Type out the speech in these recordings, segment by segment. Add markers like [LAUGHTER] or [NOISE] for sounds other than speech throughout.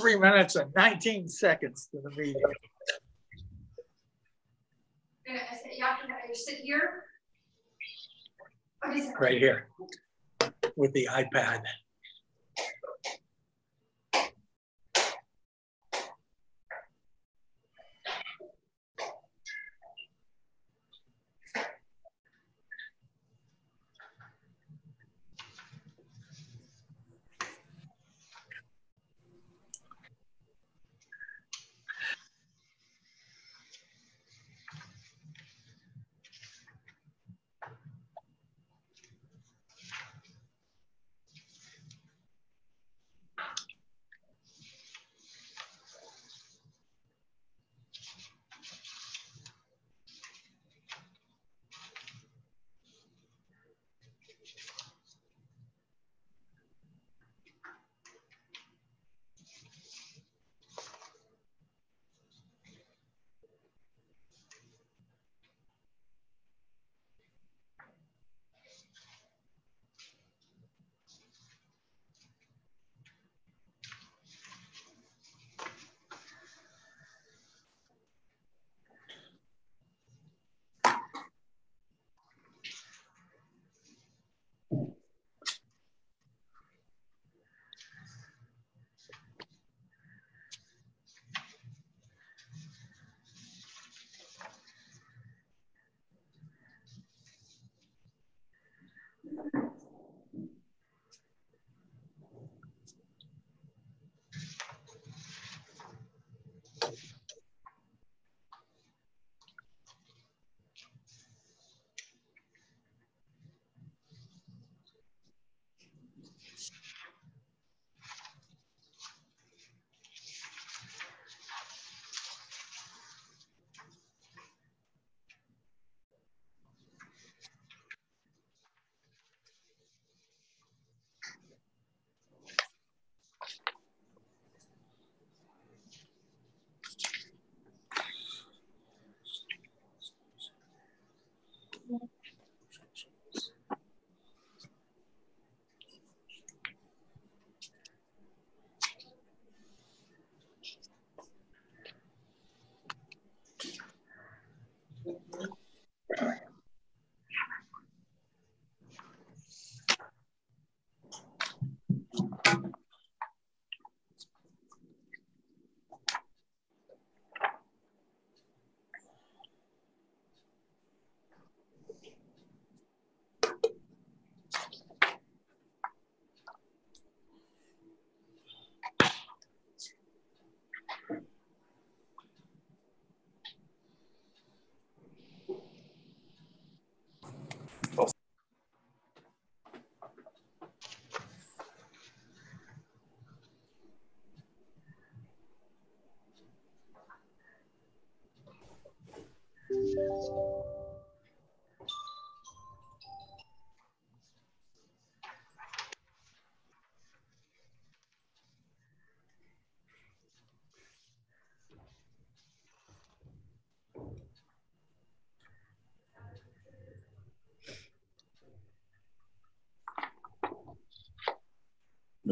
three minutes and 19 seconds to the meeting. Gonna, I said, you have to, sit here. Right here with the iPad.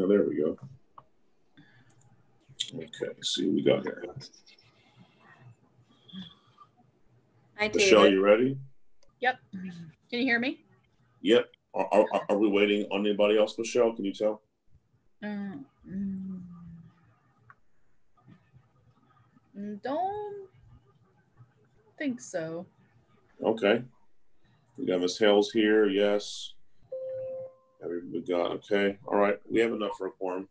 No, there we go. Okay, see what we got here. Hi, Michelle, you ready? Yep. Can you hear me? Yep. Are, are, are we waiting on anybody else, Michelle? Can you tell? Mm, don't think so. Okay. We got Miss Hales here. Yes. Everybody got okay. All right. We have enough for a quorum.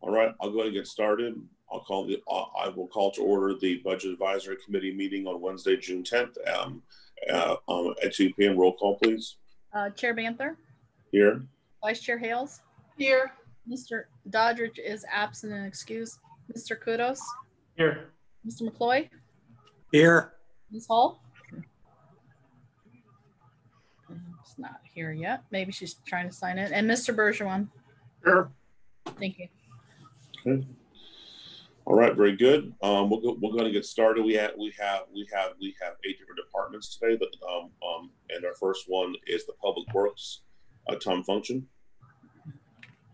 All right. I'll go ahead and get started. I'll call the. I will call to order the Budget Advisory Committee meeting on Wednesday, June 10th. Um, uh, um, at 2 p.m. Roll call, please. Uh, Chair Banther, Here. Vice Chair Hales, Here. Mr. Doddridge is absent and excused. Mr. Kudos, Here. Mr. McCloy, Here. Ms. Hall. It's not here yet. Maybe she's trying to sign in. And Mr. Bergeron. Here. Thank you. Okay. All right, very good. Um, we'll go, we're going to get started. We have we have we have we have eight different departments today. But, um, um, and our first one is the Public Works uh, Tom Funcheon.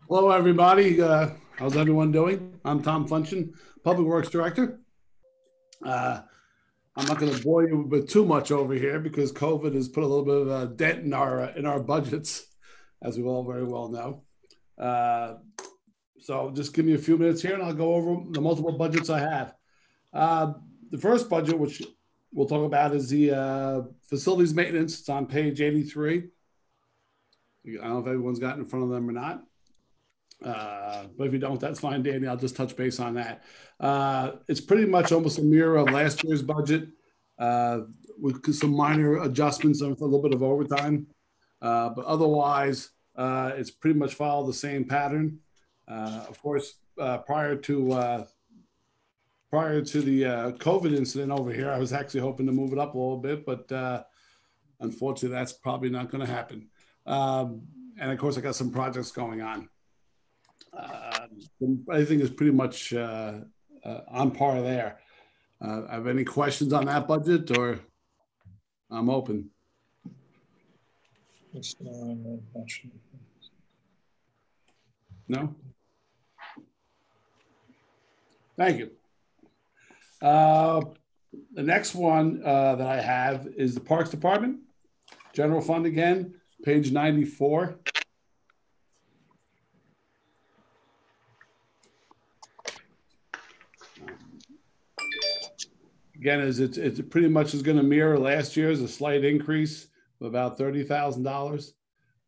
Hello, everybody. Uh, how's everyone doing? I'm Tom Funcheon, Public Works Director. Uh, I'm not going to bore you with too much over here because COVID has put a little bit of a dent in our in our budgets, as we all very well know. Uh, so just give me a few minutes here, and I'll go over the multiple budgets I have. Uh, the first budget, which we'll talk about, is the uh, facilities maintenance. It's on page 83. I don't know if everyone's got in front of them or not. Uh, but if you don't, that's fine, Danny. I'll just touch base on that. Uh, it's pretty much almost a mirror of last year's budget uh, with some minor adjustments and a little bit of overtime. Uh, but otherwise, uh, it's pretty much followed the same pattern. Of course, prior to prior to the COVID incident over here, I was actually hoping to move it up a little bit, but unfortunately, that's probably not going to happen. Um, and of course, I got some projects going on. Uh, think is pretty much uh, uh, on par there. Uh, have any questions on that budget, or I'm open? No. Thank you. Uh, the next one uh, that I have is the Parks Department, General Fund again, page 94. Again, is it's it's pretty much is going to mirror last year's, a slight increase of about thirty thousand dollars,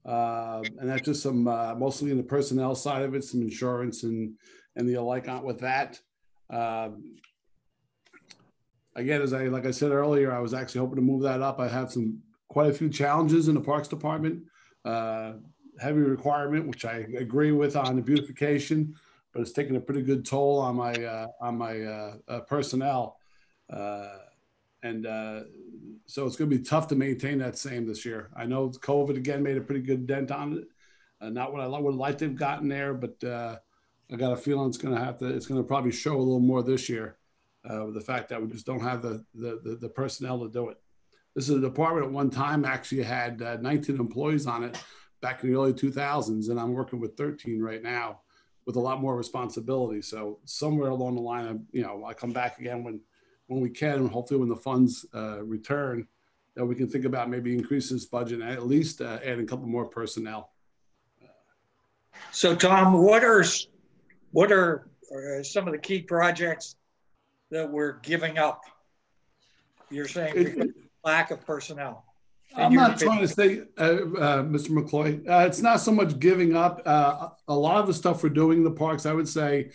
uh, and that's just some uh, mostly in the personnel side of it, some insurance and and the like on with that. Um, again, as I like I said earlier, I was actually hoping to move that up. I have some quite a few challenges in the Parks Department. Uh, heavy requirement, which I agree with on the beautification, but it's taking a pretty good toll on my uh, on my uh, uh, personnel, uh, and uh, so it's going to be tough to maintain that same this year. I know COVID again made a pretty good dent on it. Uh, not what I would like to have gotten there, but uh, I got a feeling it's going to have to. It's going to probably show a little more this year uh, with the fact that we just don't have the, the the the personnel to do it. This is a department at one time actually had uh, 19 employees on it back in the early 2000s, and I'm working with 13 right now with a lot more responsibility. So somewhere along the line, you know, I come back again when when we can, and hopefully when the funds uh, return, that we can think about maybe increasing this budget and at least uh, adding a couple more personnel. So Tom, what are, what are uh, some of the key projects that we're giving up? You're saying It- lack of personnel. I'm not trying to say, uh, uh, Mr. McCloy, uh, it's not so much giving up. Uh, a lot of the stuff we're doing in the parks, I would say,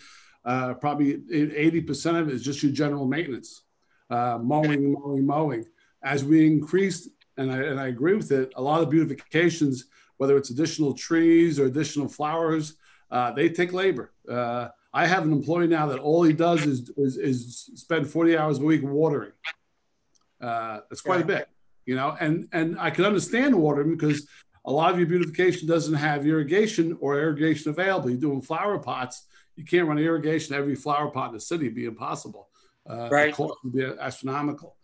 uh, probably eighty percent of it is just your general maintenance, uh, mowing, mowing, mowing. As we increase, and I, and I agree with it, a lot of beautifications, whether it's additional trees or additional flowers, uh, they take labor. Uh, I have an employee now that all he does is, is, is spend 40 hours a week watering. Uh, it's quite a bit you know and and i can understand watering because a lot of your beautification doesn't have irrigation or irrigation available you're doing flower pots you can't run irrigation every flower pot in the city It'd be impossible uh, Right. the cost would be astronomical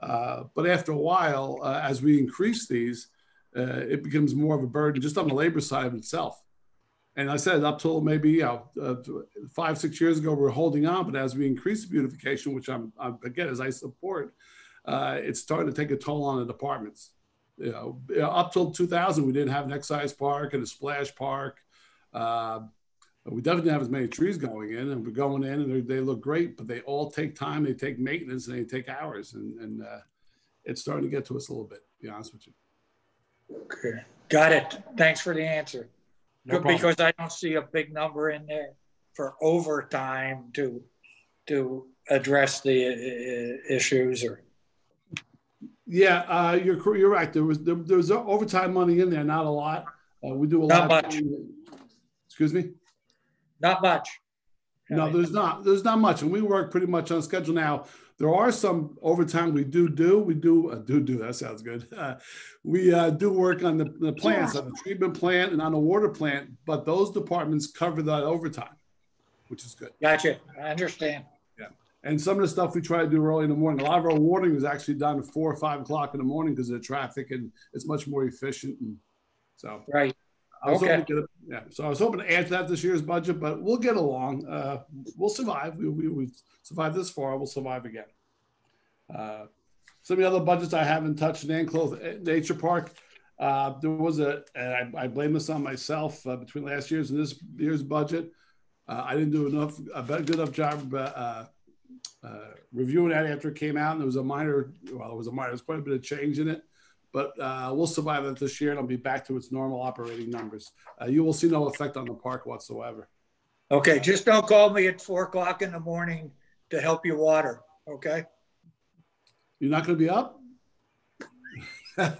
uh, but after a while uh, as we increase these uh, it becomes more of a burden just on the labor side of itself and i said up till maybe you know uh, five six years ago we are holding on but as we increase the beautification which i'm, I'm again as i support uh, it's starting to take a toll on the departments. You know, up till 2000, we didn't have an excise park and a splash park. Uh, we definitely have as many trees going in, and we're going in, and they, they look great, but they all take time. They take maintenance, and they take hours, and, and uh, it's starting to get to us a little bit. To be honest with you. Okay, Got it. Thanks for the answer. No. Because I don't see a big number in there for overtime to, to address the uh, issues or, Yeah, uh, you're you're right. There was there, there was overtime money in there, not a lot. Uh, we do a Not lot. much. Excuse me. Not much. No, there's not. There's not much, and we work pretty much on schedule now. There are some overtime we do do. We do uh, do do. That sounds good. [LAUGHS] Uh, we uh, do work on the, the plants, on the treatment plant and on the water plant, but those departments cover that overtime, which is good. Gotcha. I understand. Yeah. And some of the stuff we try to do early in the morning. A lot of our watering is actually done at four or five o'clock in the morning because of the traffic, and it's much more efficient. And so, Right. I was Okay. hoping to get, a- yeah, so I was hoping to add to that this year's budget, but we'll get along. Uh, we'll survive. We, we, we've survived this far. We'll survive again. Uh, some of the other budgets I haven't touched, Nancliffe Nature Park. Uh, there was a, and I, I blame this on myself uh, between last year's and this year's budget. Uh, I didn't do enough, a good enough job uh, uh, reviewing that after it came out. And there was a minor, well, it was a minor, there's quite a bit of change in it. But uh, we'll survive it this year and it'll be back to its normal operating numbers. Uh, you will see no effect on the park whatsoever. Okay, just don't call me at four o'clock in the morning to help you water, okay? You're not going to be up? [LAUGHS] well,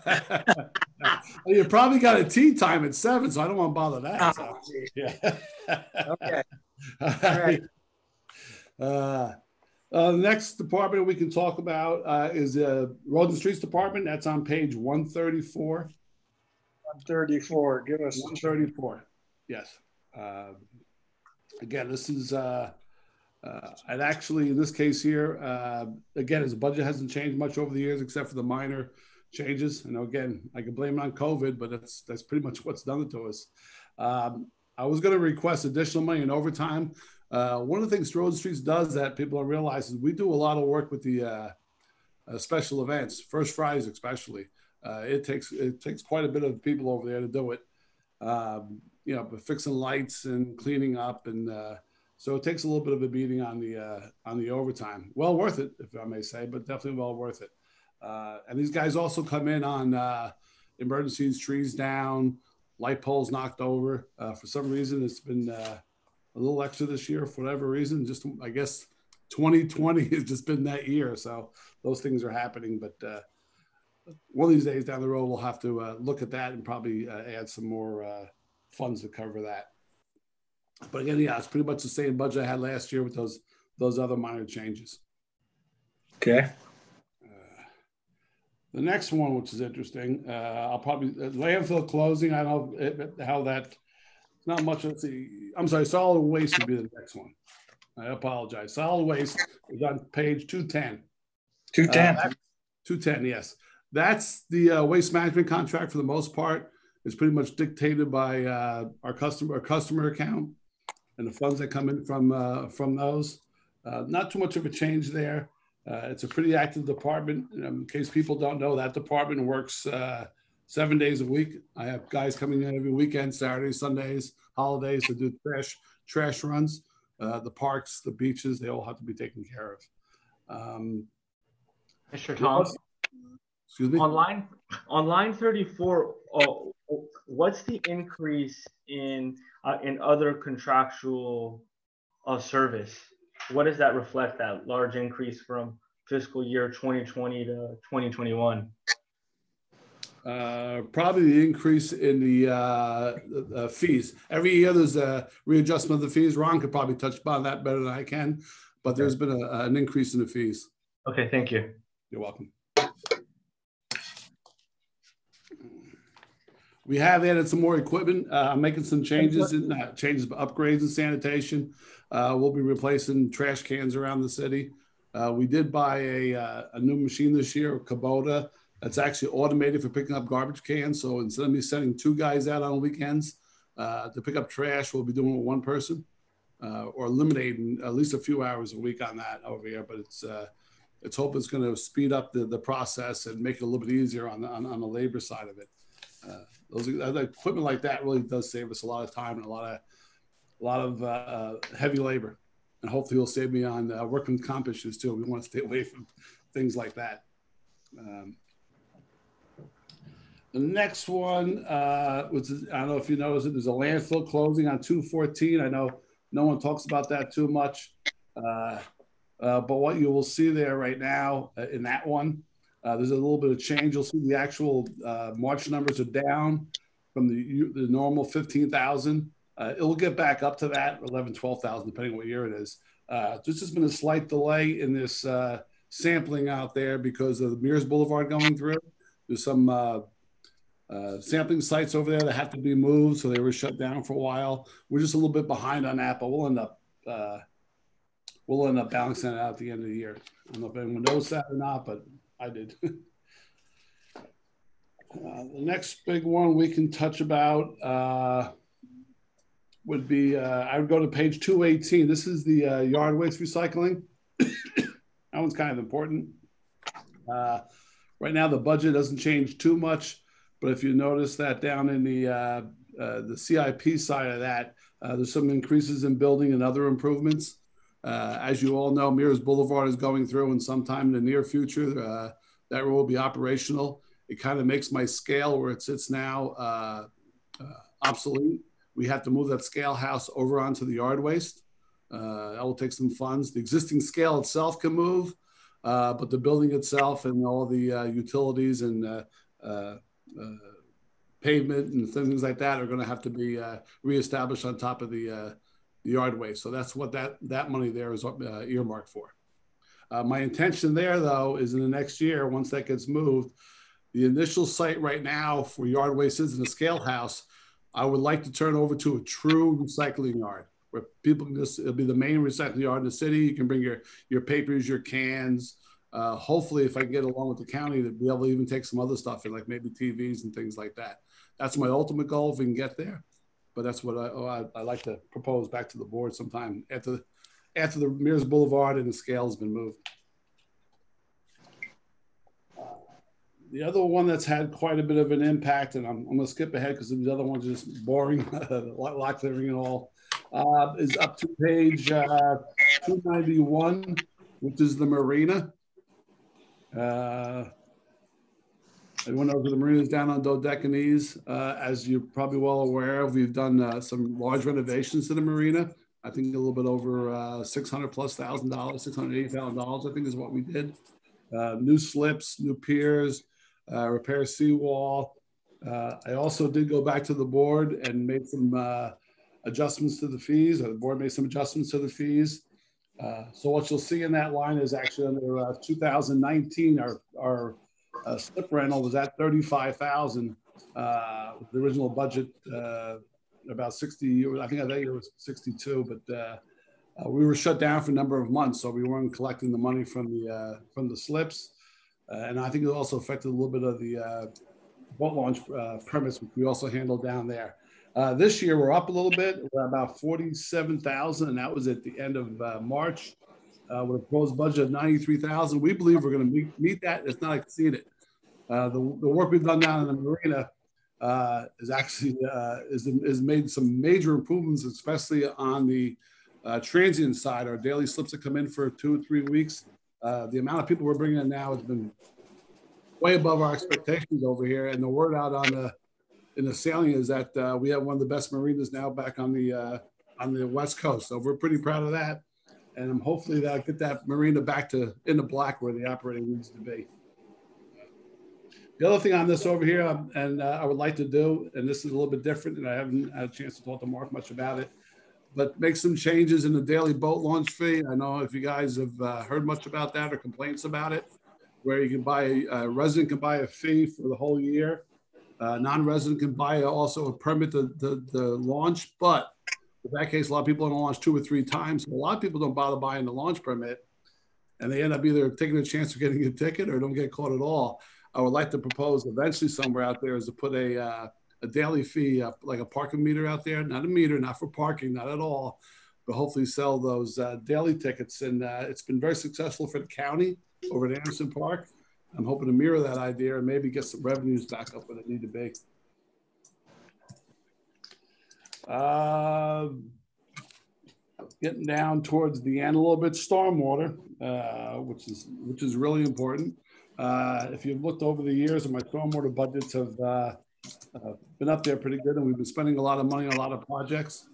you probably got a tea time at seven, so I don't want to bother that. Oh, geez. Yeah. [LAUGHS] Okay, [LAUGHS] All right. Uh, uh, the next department we can talk about uh, is uh, Road and Streets Department. That's on page 134. one thirty-four, give us, 134. Yes. Um, again, this is, uh, uh, and actually in this case here, uh, again, his budget hasn't changed much over the years except for the minor changes. And again, I can blame it on COVID, but that's that's pretty much [LAUGHS] what's done it to us. Um, I was going to request additional money in overtime. Uh, one of the things Road Streets does that people don't realize is we do a lot of work with the uh, uh, special events, First Fries especially. Uh, it takes it takes quite a bit of people over there to do it. Um, you know, but fixing lights and cleaning up, and uh, so it takes a little bit of a beating on the uh, on the overtime. Well worth it, if I may say, but definitely well worth it. And these guys also come in on emergencies, trees down, light poles knocked over. For some reason, it's been a little extra this year for whatever reason. Just I guess 2020 has just been that year, so those things are happening. But uh, one of these days down the road, we'll have to uh, look at that and probably uh, add some more uh, funds to cover that. But again, yeah, it's pretty much the same budget I had last year with those those other minor changes. okay, Uh, the next one, which is interesting, uh, I'll probably uh, landfill closing. I don't know how that. Not much. Let's see. I'm sorry. Solid waste would be the next one. I apologize. Solid waste is on page two ten. two-ten, Uh, 210, yes. That's the uh, waste management contract for the most part. It's pretty much dictated by uh, our customer our customer account and the funds that come in from uh, from those. Uh, not too much of a change there. Uh, it's a pretty active department. Um, in case people don't know, that department works uh, seven days a week. I have guys coming in every weekend, Saturdays, Sundays, holidays to do trash trash runs. Uh, the parks, the beaches, they all have to be taken care of. Um, Mr. Tom, excuse me. on line, on line thirty-four, oh, what's the increase in, uh, in other contractual uh, service? What does that reflect, that large increase from fiscal year twenty twenty to twenty twenty-one? Uh, probably the increase in the uh, uh, fees. Every year there's a readjustment of the fees. Ron could probably touch upon that better than I can, but there's been a, an increase in the fees. Okay, thank you. You're welcome. We have added some more equipment. Uh, I'm making some changes in uh, changes, upgrades in sanitation. Uh, we'll be replacing trash cans around the city. Uh, we did buy a, uh, a new machine this year, a Kubota, that's actually automated for picking up garbage cans. So instead of me sending two guys out on weekends uh, to pick up trash, we'll be doing it with one person uh, or eliminating at least a few hours a week on that over here. But it's uh, it's hope it's going to speed up the, the process and make it a little bit easier on the, on, on the labor side of it. Uh, those uh, equipment like that really does save us a lot of time and a lot of a lot of uh, heavy labor, and hopefully will save me on uh, working comp issues too. We want to stay away from things like that. Um, the next one, uh, which I don't know if you noticed it, there's a landfill closing on 214. I know no one talks about that too much. Uh, uh, but what you will see there right now uh, in that one, uh, there's a little bit of change. You'll see the actual uh, March numbers are down from the, the normal 15,000. Uh, it'll get back up to that 11, 12,000, depending on what year it is. There's just been a slight delay in this sampling out there because of the Meres Boulevard going through. There's some uh, sampling sites over there that have to be moved, so they were shut down for a while. We're just a little bit behind on that, but we'll end up uh, we'll end up balancing it out at the end of the year. I don't know if anyone knows that or not, but I did. [LAUGHS] Uh, the next big one we can touch about uh, would be uh, I would go to page 218. This is the uh, yard waste recycling. [COUGHS] that one's kind of important. Right now, the budget doesn't change too much, but if you notice that down in the uh, uh, the CIP side of that, uh, there's some increases in building and other improvements. Uh, as you all know, Meres Boulevard is going through, and sometime in the near future, uh, that will be operational. It kind of makes my scale where it sits now uh, obsolete. We have to move that scale house over onto the yard waste. That will take some funds. The existing scale itself can move, but the building itself and all the utilities and pavement and things like that are going to have to be uh, reestablished on top of the, uh, the yard waste. So that's what that that money there is uh, earmarked for. Uh, my intention there, though, is in the next year, once that gets moved, the initial site right now for yard waste is in a scale house. I would like to turn over to a true recycling yard where people can just, it'll be the main recycling yard in the city. You can bring your, your papers, your cans. Uh, hopefully, if I can get along with the county, to be able to even take some other stuff in, like maybe TVs and things like that. That's my ultimate goal if we can get there. But that's what I, oh, I, I like to propose back to the board sometime after, after the Meres Boulevard and the scale has been moved. The other one that's had quite a bit of an impact, and I'm, I'm going to skip ahead because the other one's are just boring, [LAUGHS] lot clearing and all, uh, is up to page uh, 291, which is the marina. Uh, everyone knows the Marina's down on Dodecanese. Uh, as you're probably well aware we've done uh, some large renovations to the marina. I think a little bit over uh, 600 plus thousand dollars, $680,000, I think is what we did. Uh, new slips, new piers, uh, repair seawall. Uh, I also did go back to the board and made some uh, adjustments to the fees. Or the board made some adjustments to the fees. Uh, so what you'll see in that line is actually under uh, 2019, our, our uh, slip rental was at 35,000. Uh, the original budget uh, about 60, I think I think it was 62, but uh, uh, we were shut down for a number of months, so we weren't collecting the money from the from the slips, and I think it also affected a little bit of the boat launch permits, which we also handled down there. Uh, this year we're up a little bit, we're about 47,000, and that was at the end of uh, March. Uh, with a proposed budget of 93,000, we believe we're going to meet, meet that, if not exceed it. Uh, the, the work we've done down in the marina uh, is actually uh, is, is made some major improvements, especially on the transient side. Our daily slips that come in for two or three weeks. The amount of people we're bringing in now has been way above our expectations over here. And the word out on the in the sailing is that uh, we have one of the best marinas now back on the uh, on the west coast. So we're pretty proud of that. And hopefully that get that marina back to in the black where the operating needs to be. The other thing on this over here, um, and uh, I would like to do, and this is a little bit different, and I haven't had a chance to talk to Mark much about it, but make some changes in the daily boat launch fee. I know if you guys have uh, heard much about that or complaints about it, where you can buy a resident can buy a fee for the whole year. Uh, non-resident can buy also a permit to, to launch, but in that case, a lot of people don't launch two or three times. A lot of people don't bother buying the launch permit, and they end up either taking a chance of getting a ticket or don't get caught at all. I would like to propose eventually somewhere out there is to put a uh, a daily fee, uh, like a parking meter out there, not a meter, not for parking, not at all, but hopefully sell those uh, daily tickets. And uh, it's been very successful for the county over at Anderson Park. I'm hoping to mirror that idea and maybe get some revenues back up where they need to be. Uh, getting down towards the end a little bit, stormwater, uh, which is which is really important. Uh, if you've looked over the years, my stormwater budgets have uh, uh, been up there pretty good, and we've been spending a lot of money on a lot of projects.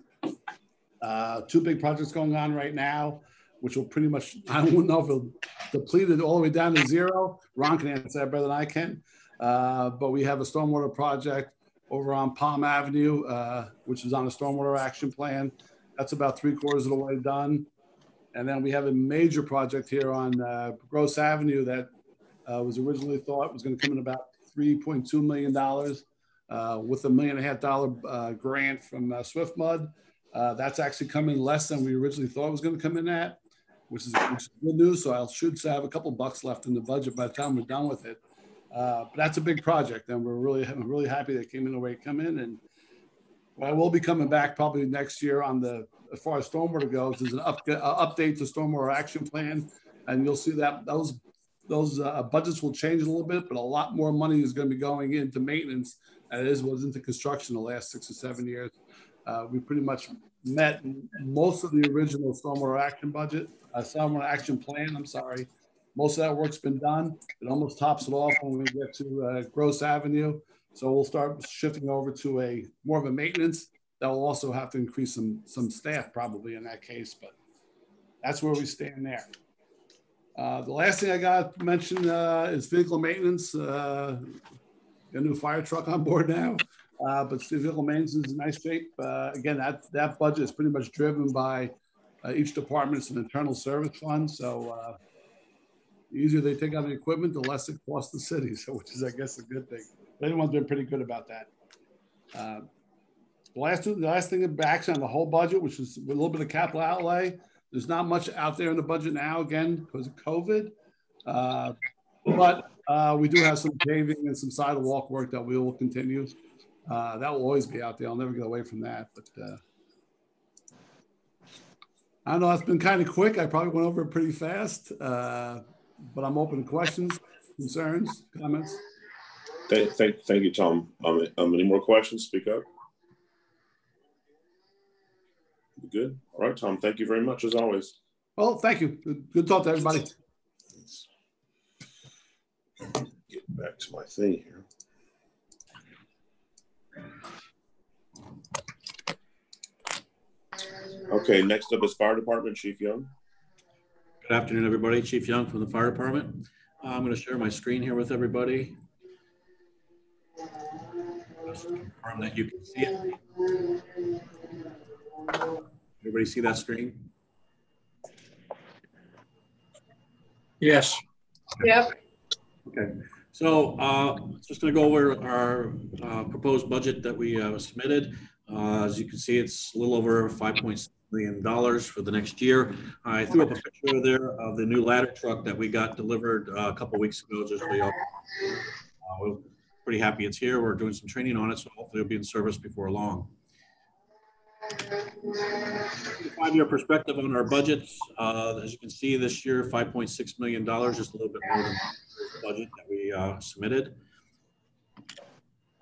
Uh, two big projects going on right now, which will pretty much, [LAUGHS] I don't know if it'll deplete it all the way down to zero. Ron can answer that better than I can. Uh, but we have a stormwater project over on Palm Avenue, uh, which is on a stormwater action plan. That's about three quarters of the way done. And then we have a major project here on uh, Grosse Avenue that uh, was originally thought was going to come in about $3.2 million uh, with a million and a half dollar uh, grant from Swiftmud. That's actually coming less than we originally thought was going to come in at, which is, which is good news. So I should have a couple bucks left in the budget by the time we're done with it. Uh, but that's a big project, and we're really, really happy that came in the way it come in. And I will be coming back probably next year on the as far as stormwater goes. There's an up, uh, update to stormwater action plan, and you'll see that those those uh, budgets will change a little bit, but a lot more money is going to be going into maintenance and it is was into construction the last six or seven years. Uh, we pretty much met most of the original stormwater action budget, uh, stormwater action plan. I'm sorry. Most of that work's been done. It almost tops it off when we get to uh, Grosse Avenue. So we'll start shifting over to a more of a maintenance. That will also have to increase some some staff probably in that case, but that's where we stand there. Uh, the last thing I got to mention uh, is vehicle maintenance. Uh, a new fire truck on board now, uh, but maintenance is in nice shape. Uh, again, that that budget is pretty much driven by uh, each department. It's an internal service fund, so the easier they take out the equipment, the less it costs the city. [LAUGHS] So, which is, I guess, a good thing. But everyone's been pretty good about that. the last, the last thing back on the whole budget, which is a little bit of capital outlay. There's not much out there in the budget now, again, because of COVID. Uh, but uh, we do have some paving and some sidewalk work that we will continue. Uh, that will always be out there. I'll never get away from that. But uh, I know it's been kind of quick. I probably went over it pretty fast, uh, but I'm open to questions, concerns, comments. Thank, thank, thank you, Tom. Um, um, any more questions? Speak up. Good. All right, Tom. Thank you very much as always. Well, thank you. Good, good talk to everybody. Get back to my thing here. Okay, next up is Fire Department, Chief Young. Good afternoon, everybody. Chief Young from the Fire Department. Uh, I'm going to share my screen here with everybody. Just confirm that you can see it. Everybody see that screen? Yes. Yep. Okay. So uh, just going to go over our uh, proposed budget that we uh, submitted. Uh, as you can see, it's a little over $5.6 million for the next year. I threw up a picture there of the new ladder truck that we got delivered uh, a couple weeks ago. Just uh, we're pretty happy it's here. We're doing some training on it, so hopefully it'll be in service before long. Five-year perspective on our budgets. Uh, as you can see, this year, $5.6 million, just a little bit more than the budget that we uh, submitted.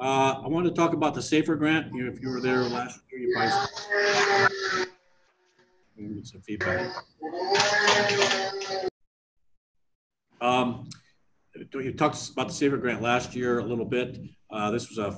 Uh, I want to talk about the SAFER grant. You, if you were there last year, you probably get some feedback. Um, you talked about the SAFER grant last year a little bit. Uh, this was a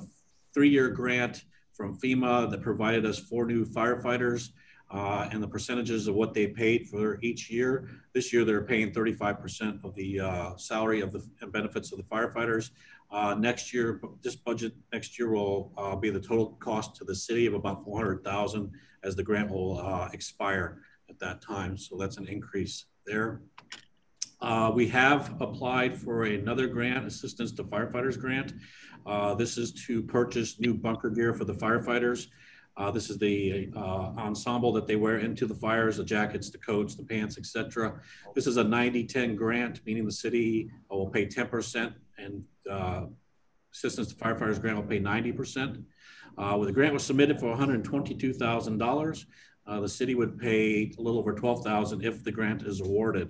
three-year grant from FEMA that provided us four new firefighters uh, and the percentages of what they paid for each year. This year, they're paying 35% of the uh, salary of the benefits of the firefighters. Uh, next year, this budget next year will uh, be the total cost to the city of about 400,000 as the grant will uh, expire at that time. So that's an increase there. Uh, we have applied for another grant, Assistance to Firefighters Grant. Uh, this is to purchase new bunker gear for the firefighters. Uh, this is the ensemble that they wear into the fires, the jackets, the coats, the pants, etc. This is a 90-10 grant, meaning the city will pay 10% and uh, Assistance to Firefighters Grant will pay 90%. Uh, well, the grant was submitted for $122,000. Uh, the city would pay a little over 12,000 if the grant is awarded.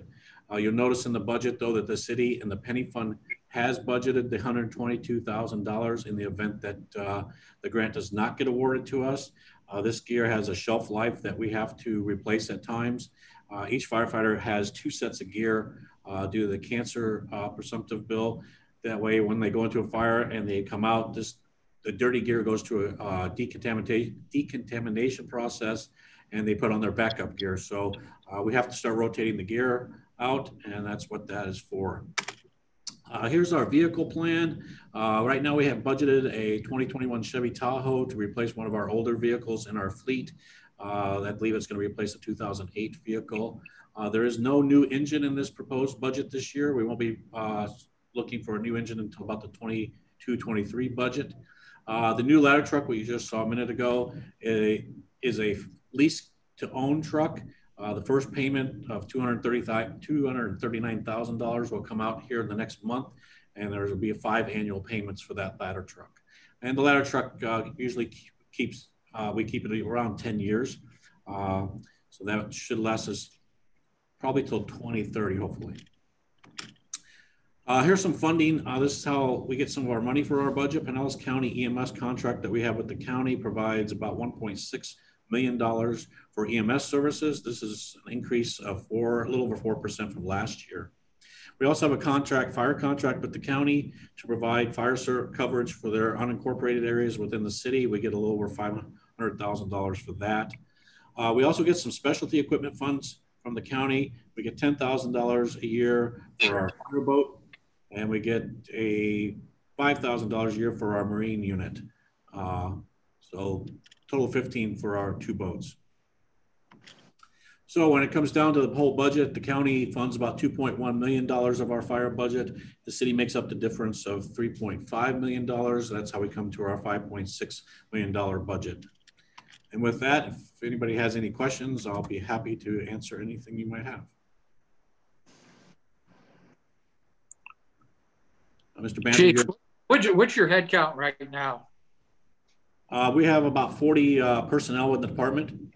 Uh, you'll notice in the budget, though, that the city and the penny fund has budgeted the $122,000 in the event that uh, the grant does not get awarded to us. Uh, this gear has a shelf life that we have to replace at times. Uh, each firefighter has two sets of gear uh, due to the cancer presumptive bill. That way, when they go into a fire and they come out, this the dirty gear goes to a uh, decontamination decontamination process, and they put on their backup gear. So we have to start rotating the gear out, and that's what that is for. Uh, here's our vehicle plan. Uh, right now we have budgeted a 2021 Chevy Tahoe to replace one of our older vehicles in our fleet. Uh, I believe it's going to replace a 2008 vehicle. Uh, there is no new engine in this proposed budget this year. We won't be uh, looking for a new engine until about the 22-23 budget. Uh, the new ladder truck, we just saw a minute ago, is a lease to own truck. Uh, the first payment of $239,000 will come out here in the next month. and there will be five annual payments for that ladder truck. And the ladder truck uh, usually keeps, uh, we keep it around 10 years. Uh, so that should last us probably till 2030, hopefully. Uh, here's some funding. Uh, this is how we get some of our money for our budget. Pinellas County EMS contract that we have with the county provides about $1.6 million for EMS services. This is an increase of four, a little over 4% from last year. We also have a contract, fire contract with the county to provide fire coverage for their unincorporated areas within the city. We get a little over $500,000 for that. Uh, we also get some specialty equipment funds from the county. We get $10,000 a year for our fire boat, and we get a $5,000 a year for our marine unit. Uh, so total 15 for our two boats. So when it comes down to the whole budget, the county funds about $2.1 million of our fire budget. The city makes up the difference of $3.5 million. That's how we come to our $5.6 million budget. And with that, if anybody has any questions, I'll be happy to answer anything you might have. Mr. Banner. Chief, what's your, what's your head count right now? Uh, we have about 40 uh, personnel in the department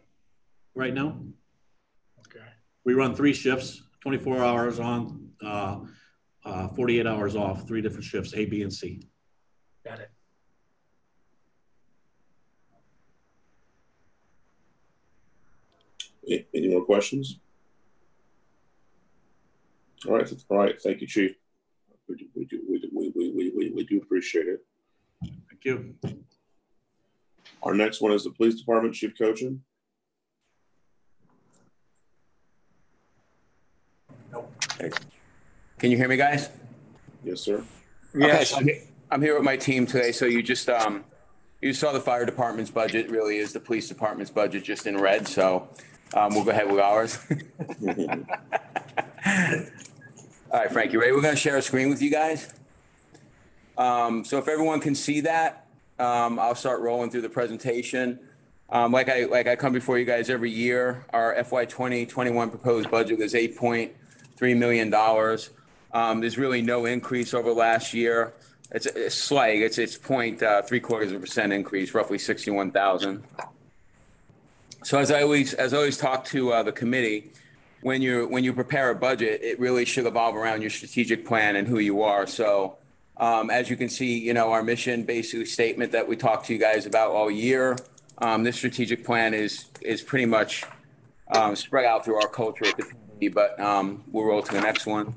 right now. Okay. We run three shifts, 24 hours on, uh, uh, 48 hours off, three different shifts, A, B, and C. Got it. Any more questions? All right, all right. Thank you, Chief. We do, we do, we do, we, we, we, we do appreciate it. Thank you. Our next one is the Police Department Chief Kochen. Can you hear me, guys? Yes, sir. Yes. Okay, so I'm, here, I'm here with my team today. So you just um, you saw the fire department's budget really is the police department's budget just in red. So um, we'll go ahead with ours. [LAUGHS] [LAUGHS] All right, Frank, you ready? We're going to share a screen with you guys. Um, so if everyone can see that, um, I'll start rolling through the presentation. Um, like I like I come before you guys every year. Our FY 2021 proposed budget was 8.3 million dollars. Um, there's really no increase over last year. It's, it's slight. It's it's point uh, three quarters of a percent increase, roughly 61,000. So as I always as I always talk to uh, the committee, when you when you prepare a budget, it really should evolve around your strategic plan and who you are. So um, as you can see, you know our mission basically statement that we talk to you guys about all year. Um, this strategic plan is is pretty much um, spread out through our culture at the community, but um, we'll roll to the next one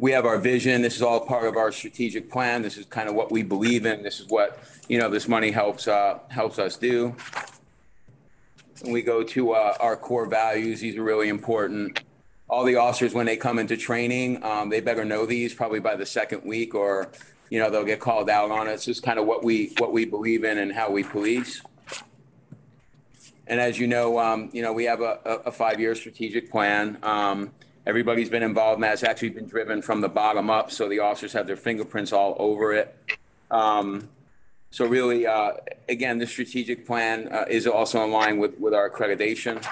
we have our vision. This is all part of our strategic plan. This is kind of what we believe in. This is what you know. This money helps uh, helps us do. And we go to uh, our core values. These are really important. All the officers, when they come into training, um, they better know these probably by the second week, or you know they'll get called out on it. It's just kind of what we what we believe in and how we police. And as you know, um, you know we have a, a five-year strategic plan. Um, Everybody's been involved and that's actually been driven from the bottom up. So the officers have their fingerprints all over it. Um, so really, uh, again, the strategic plan uh, is also in line with, with our accreditation,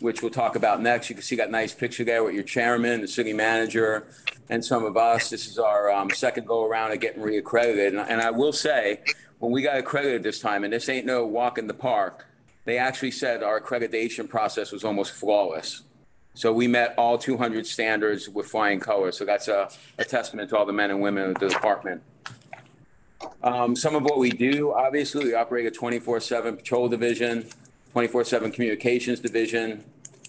which we'll talk about next. You can see that nice picture there with your chairman, the city manager, and some of us. This is our um, second go around of getting reaccredited. And, and I will say, when we got accredited this time, and this ain't no walk in the park, they actually said our accreditation process was almost flawless. So we met all 200 standards with flying colors. So that's a, a testament to all the men and women of the department. Um, some of what we do, obviously, we operate a 24-7 patrol division, 24-7 communications division,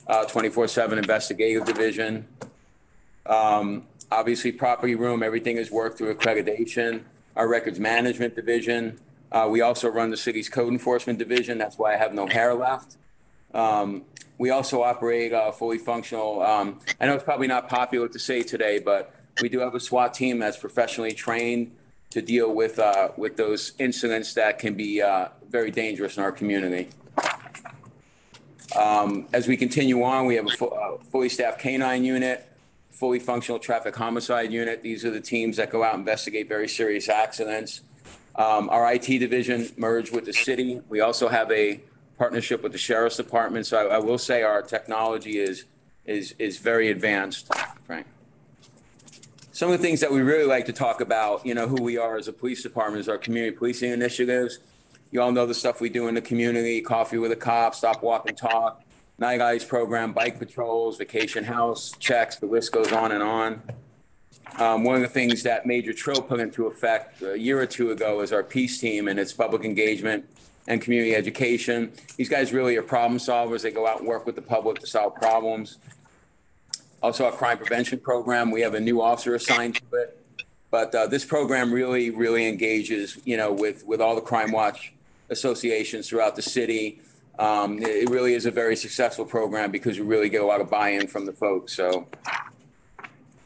24-7 uh, investigative division. Um, obviously, property room, everything is worked through accreditation. Our records management division. Uh, we also run the city's code enforcement division. That's why I have no hair left. Um, we also operate a fully functional. Um, I know it's probably not popular to say today, but we do have a SWAT team that's professionally trained to deal with uh, with those incidents that can be uh, very dangerous in our community. Um, as we continue on, we have a fu- uh, fully staffed canine unit, fully functional traffic homicide unit. These are the teams that go out and investigate very serious accidents. Um, our IT division merged with the city. We also have a partnership with the sheriff's department. So I, I will say our technology is is is very advanced, Frank. Some of the things that we really like to talk about, you know, who we are as a police department is our community policing initiatives. You all know the stuff we do in the community, coffee with a cop, stop, walk and talk, night eyes program, bike patrols, vacation house checks, the list goes on and on. Um, one of the things that Major Trill put into effect a year or two ago is our peace team and its public engagement and community education. These guys really are problem solvers. They go out and work with the public to solve problems. Also, our crime prevention program, we have a new officer assigned to it. But uh, this program really, really engages, you know, with, with all the crime watch associations throughout the city. Um, it really is a very successful program because we really get a lot of buy-in from the folks. So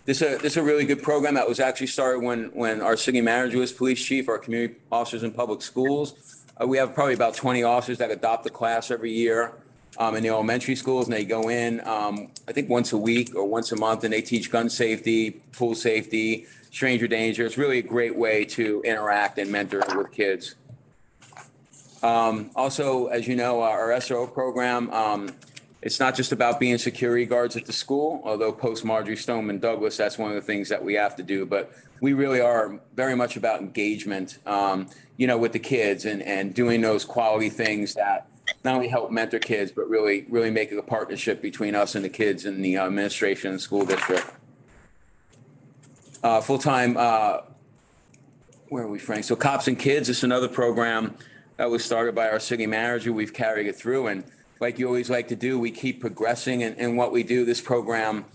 this is a, this is a really good program that was actually started when, when our city manager was police chief, our community officers in public schools. Uh, we have probably about 20 officers that adopt the class every year um, in the elementary schools, and they go in, um, I think, once a week or once a month, and they teach gun safety, pool safety, stranger danger. It's really a great way to interact and mentor with kids. Um, also, as you know, our SRO program, um, it's not just about being security guards at the school, although post Marjorie Stoneman Douglas, that's one of the things that we have to do. But we really are very much about engagement, um, you know, with the kids and, and doing those quality things that not only help mentor kids, but really, really make it a partnership between us and the kids and the administration and school district. Uh, full-time, uh, where are we, Frank? So Cops and Kids is another program that was started by our city manager. We've carried it through, and like you always like to do, we keep progressing in, in what we do. This program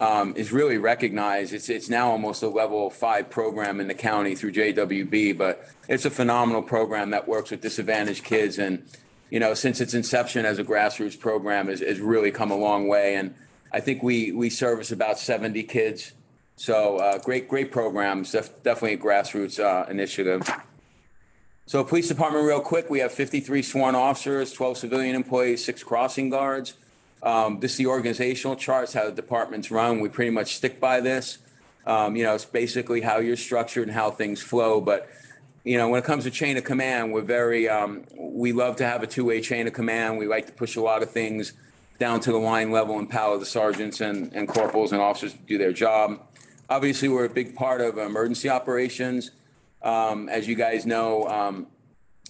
um, is really recognized. It's it's now almost a level five program in the county through JWB, but it's a phenomenal program that works with disadvantaged kids, and you know, since its inception as a grassroots program, has, has really come a long way. And I think we we service about 70 kids. So uh, great, great programs. Def- definitely a grassroots uh, initiative. So police department, real quick, we have 53 sworn officers, 12 civilian employees, six crossing guards. Um, this is the organizational charts, how the departments run. We pretty much stick by this. Um, you know, it's basically how you're structured and how things flow. But, you know, when it comes to chain of command, we're very, um, we love to have a two-way chain of command. We like to push a lot of things down to the line level, and empower the sergeants and, and corporals and officers to do their job. Obviously, we're a big part of emergency operations. Um, as you guys know, um,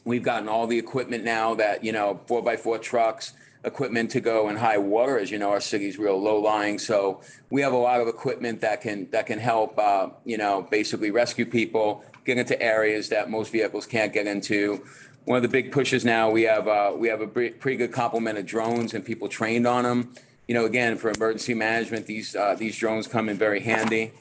we've gotten all the equipment now that, you know, four by four trucks, equipment to go in high water. As you know, our city's real low lying. So we have a lot of equipment that can, that can help, uh, you know, basically rescue people, get into areas that most vehicles can't get into. One of the big pushes now, we have, uh, we have a pretty good complement of drones and people trained on them. You know, again, for emergency management, these, uh, these drones come in very handy.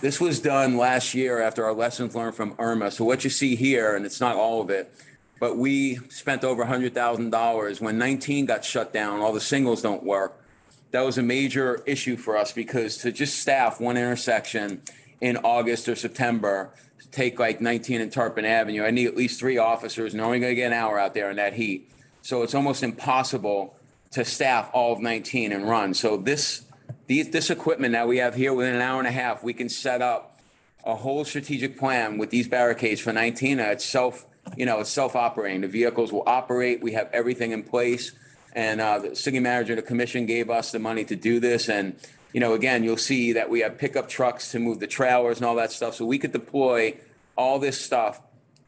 This was done last year after our lessons learned from Irma. So what you see here, and it's not all of it, but we spent over $100,000 when 19 got shut down, all the singles don't work. That was a major issue for us because to just staff one intersection in August or September, to take like 19 and Tarpon Avenue, I need at least three officers and only gonna get an hour out there in that heat. So it's almost impossible to staff all of 19 and run. So this these, this equipment that we have here within an hour and a half, we can set up a whole strategic plan with these barricades for 19. Uh, It's self, you know, it's self-operating. The vehicles will operate. We have everything in place. And uh, the city manager, the commission gave us the money to do this. And, you know, again, you'll see that we have pickup trucks to move the trailers and all that stuff. So we could deploy all this stuff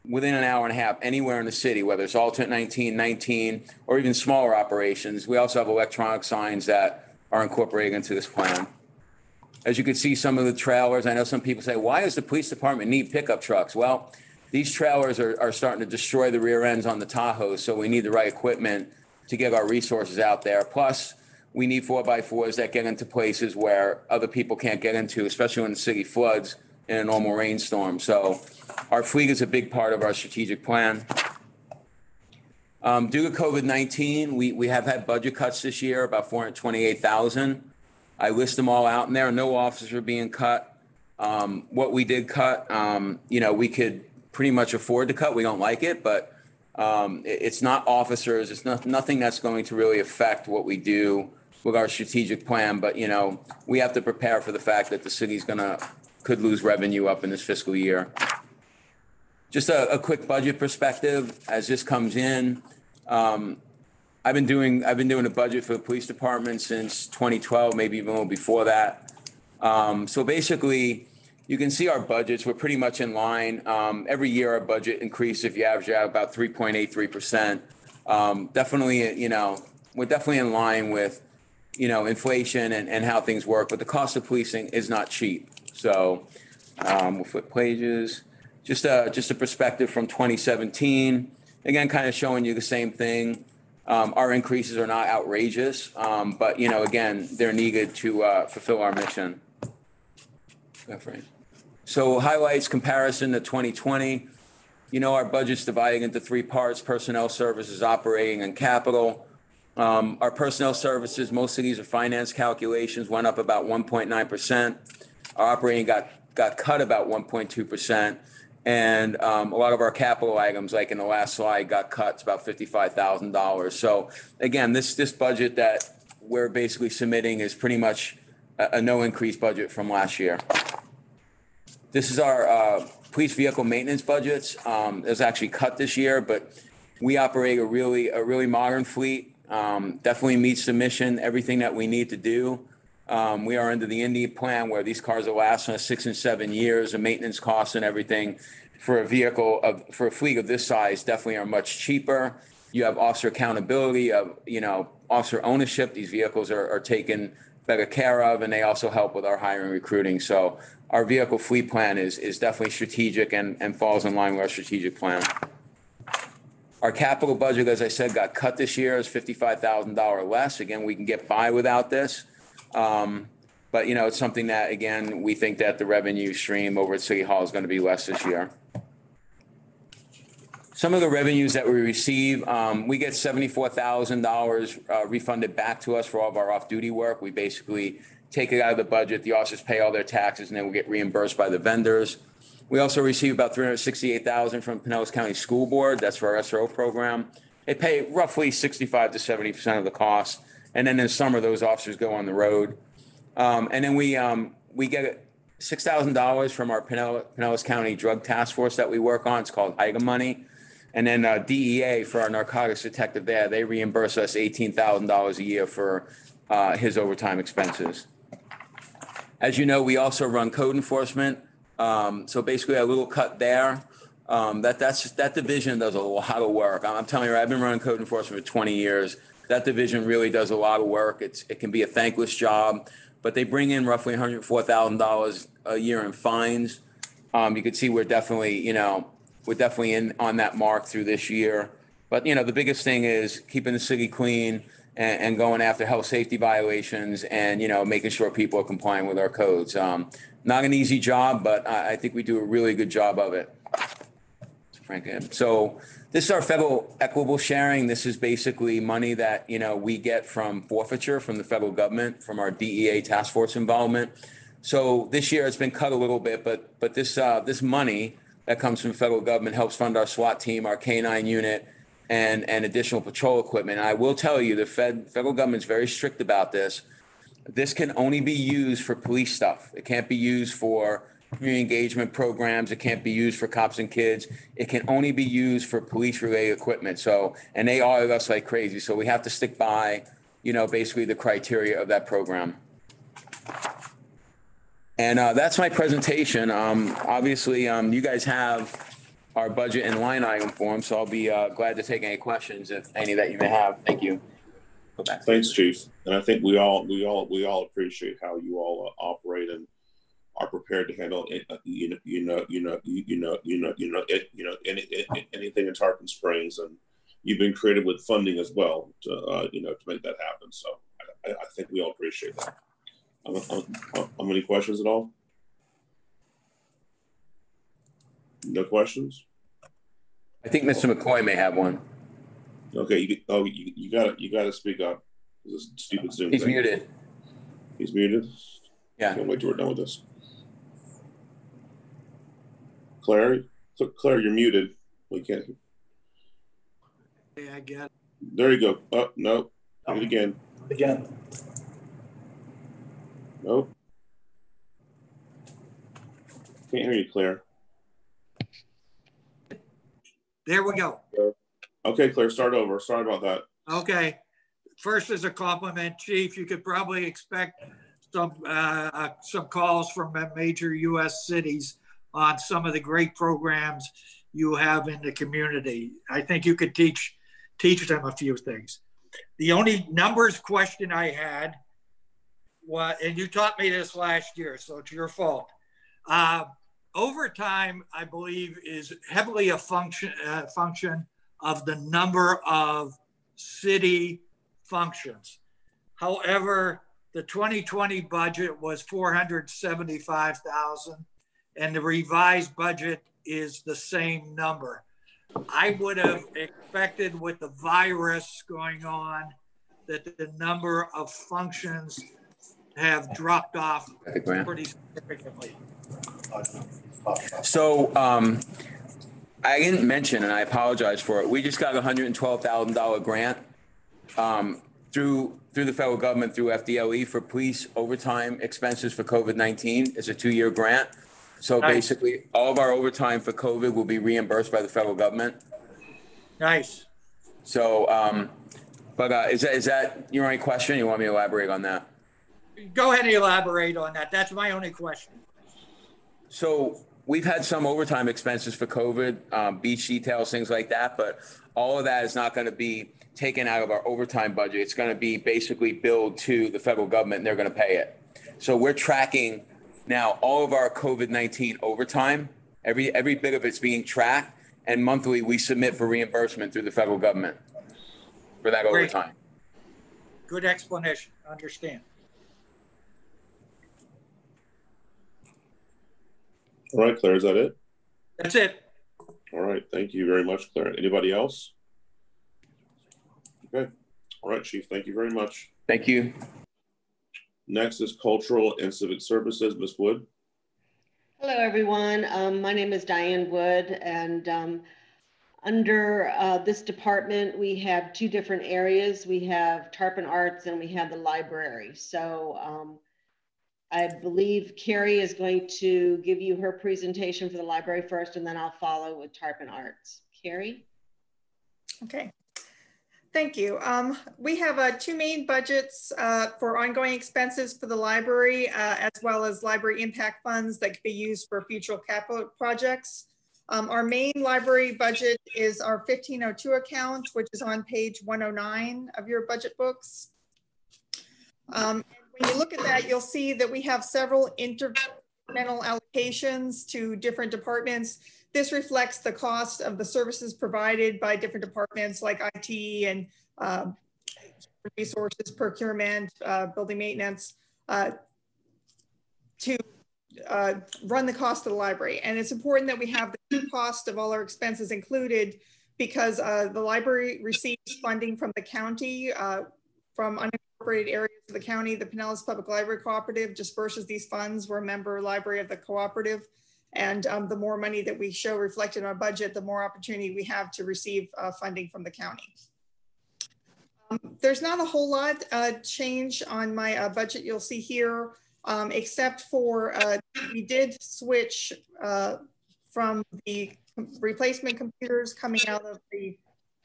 within an hour and a half anywhere in the city, whether it's alternate 19, 19, or even smaller operations. We also have electronic signs that are incorporated into this plan. As you can see, some of the trailers, I know some people say, why does the police department need pickup trucks? Well, these trailers are, are starting to destroy the rear ends on the Tahoes, so we need the right equipment to get our resources out there. Plus, we need four by fours that get into places where other people can't get into, especially when the city floods in a normal rainstorm. So our fleet is a big part of our strategic plan. Um, due to COVID-19, we, we have had budget cuts this year, about 428,000. I list them all out in there. No officers are being cut. Um, what we did cut, um, you know, we could pretty much afford to cut. We don't like it, but um, it- it's not officers. It's not, nothing that's going to really affect what we do with our strategic plan. But, you know, we have to prepare for the fact that the city's gonna, could lose revenue up in this fiscal year. Just a, a quick budget perspective, as this comes in. Um, I've been doing, I've been doing a budget for the police department since 2012, maybe even a little before that. Um, so basically, you can see our budgets, we're pretty much in line. Um, every year our budget increases if you average out about three point eight three percent. Um, definitely, you know, we're definitely in line with, you know, inflation and, and how things work, but the cost of policing is not cheap. So, um, we'll flip pages, just a, just a perspective from twenty seventeen. Again, kind of showing you the same thing. Um, our increases are not outrageous, um, but you know, again, they're needed to, uh, fulfill our mission. So highlights comparison to 2020. You know, our budget's divided into three parts, personnel services, operating and capital. Um, our personnel services, most of these are finance calculations, went up about 1.9%. Our operating got, got cut about 1.2%. And um, a lot of our capital items, like in the last slide, got cut. It's about $55,000. So again, this, this budget that we're basically submitting is pretty much a, a no increase budget from last year. This is our uh, police vehicle maintenance budgets. Um, It was actually cut this year, but we operate a really, a really modern fleet. Um, Definitely meets the mission, everything that we need to do. Um, We are under the Indian plan where these cars last us six and seven years, the maintenance costs and everything for a vehicle of, for a fleet of this size definitely are much cheaper. You have officer accountability of, you know, officer ownership. These vehicles are, are taken better care of, and they also help with our hiring recruiting. So our vehicle fleet plan is, is definitely strategic and, and falls in line with our strategic plan. Our capital budget, as I said, got cut this year, is fifty-five thousand dollar less. Again, we can get by without this. Um, but you know, it's something that, again, we think that the revenue stream over at City Hall is going to be less this year. Some of the revenues that we receive, um, we get seventy-four thousand dollars uh, refunded back to us for all of our off-duty work. We basically take it out of the budget, the officers pay all their taxes, and then we get reimbursed by the vendors. We also receive about three hundred sixty-eight thousand from Pinellas County School Board. That's for our SRO program. They pay roughly sixty-five to seventy percent of the cost, and then in the summer those officers go on the road. Um, and then we um, we get six thousand dollars from our Pinellas, County Drug Task Force that we work on. It's called HIDTA money. And then uh, DEA for our narcotics detective there, they reimburse us eighteen thousand dollars a year for uh, his overtime expenses. As you know, we also run code enforcement. Um, so basically a little cut there. Um, that, that's, that division does a lot of work. I'm telling you, I've been running code enforcement for 20 years. That division really does a lot of work. It's, it can be a thankless job, but they bring in roughly $104,000 a year in fines. Um, you can see we're definitely, you know, we're definitely in on that mark through this year. But, you know, the biggest thing is keeping the city clean and, and going after health safety violations and, you know, making sure people are complying with our codes. Um, not an easy job, but I, I think we do a really good job of it. Frank, so this is our federal equitable sharing. This is basically money that, you know, we get from forfeiture from the federal government, from our DEA task force involvement. So this year it's been cut a little bit, but, but this, uh, this money that comes from federal government helps fund our SWAT team, our K-9 unit, and, and additional patrol equipment. And I will tell you, the Fed, federal government's very strict about this. This can only be used for police stuff. It can't be used for community engagement programs. It can't be used for cops and kids. It can only be used for police related equipment. So, and they audit us like crazy. So we have to stick by, you know, basically the criteria of that program. And uh, that's my presentation. Um, obviously, um, you guys have our budget and line item form, so I'll be uh, glad to take any questions if any that you may have. Thank you. Go back. Thanks, Chief. And I think we all, we all, we all appreciate how you all uh, operate and are prepared to handle it. uh, You know, you know, you know, you you know, you know, you know, it, you know, any, any- anything in Tarpon Springs, and you've been creative with funding as well to, uh, you know, to make that happen. So I, I I think we all appreciate that. Um, um, um, How many questions at all? No questions? I think Mr. McCoy may have one. Okay, you, oh, you, you gotta, you gotta speak up. This stupid Zoom He's thing. muted. He's muted? Yeah. Can't wait till we're done with this. Claire, Cl- Claire, you're muted. We can't. Yeah, I get it. There you go. Oh, no. Do it again. Again, Nope. Can't hear you, Claire. There we go. Okay, Claire, start over. Sorry about that. Okay. First, as a compliment, Chief, you could probably expect some, uh, uh, some calls from major US cities on some of the great programs you have in the community. I think you could teach, teach them a few things. The only numbers question I had was, and you taught me this last year, so it's your fault. Uh, overtime, I believe, is heavily a function uh, function of the number of city functions. However, the 2020 budget was 475,000 and the revised budget is the same number. I would have expected with the virus going on that the number of functions have dropped off pretty significantly. So, um, I didn't mention, and I apologize for it, we just got a hundred and twelve thousand dollar grant, um, through, through the federal government, through FDLE for police overtime expenses for COVID-19. It's a two-year grant. So Nice. basically, all of our overtime for COVID will be reimbursed by the federal government. Nice. So, um, but, uh, is that, is that your only question? You want me to elaborate on that? Go ahead and elaborate on that. That's my only question. So we've had some overtime expenses for COVID, um, beach details, things like that, but all of that is not going to be taken out of our overtime budget. It's going to be basically billed to the federal government and they're going to pay it. So we're tracking now all of our COVID-19 overtime. Every, every bit of it's being tracked and monthly we submit for reimbursement through the federal government for that Great. overtime. Good explanation. Understand. All right, Claire, is that it? That's it. All right, thank you very much, Claire. Anybody else? Okay, all right, Chief, thank you very much. Thank you. Next is Cultural and Civic Services, Ms. Wood. Hello, everyone. Um, my name is Diane Wood, and um, under uh, this department, we have two different areas. We have Tarpon Arts and we have the library. So um, I believe Carrie is going to give you her presentation for the library first, and then I'll follow with Tarpon Arts. Carrie? Okay. Thank you. Um, we have uh, two main budgets uh, for ongoing expenses for the library, uh, as well as library impact funds that could be used for future capital projects. Um, our main library budget is our 1502 account, which is on page 109 of your budget books. Um, when you look at that, you'll see that we have several intergovernmental allocations to different departments. This reflects the cost of the services provided by different departments like IT and um, resources, procurement, uh, building maintenance, uh, to uh, run the cost of the library. And it's important that we have the cost of all our expenses included because uh, the library receives funding from the county, uh, from unincorporated areas of the county. The Pinellas Public Library Cooperative disperses these funds. We're a member library of the cooperative. And um, the more money that we show reflected in our budget, the more opportunity we have to receive uh, funding from the county. Um, there's not a whole lot uh, change on my uh, budget you'll see here, um, except for uh, we did switch uh, from the replacement computers coming out of the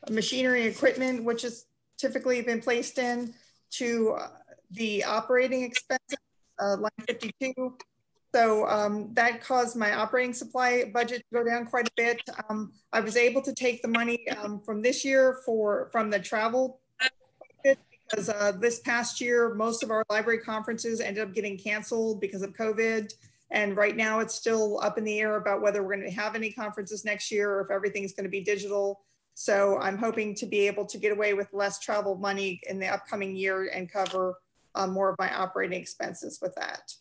machinery equipment, which has typically been placed in, to uh, the operating expenses, uh, line 52. So um, that caused my operating supply budget to go down quite a bit. Um, I was able to take the money um, from this year for from the travel because uh, this past year, most of our library conferences ended up getting canceled because of COVID. And right now it's still up in the air about whether we're going to have any conferences next year or if everything's going to be digital. So I'm hoping to be able to get away with less travel money in the upcoming year and cover um, more of my operating expenses with that.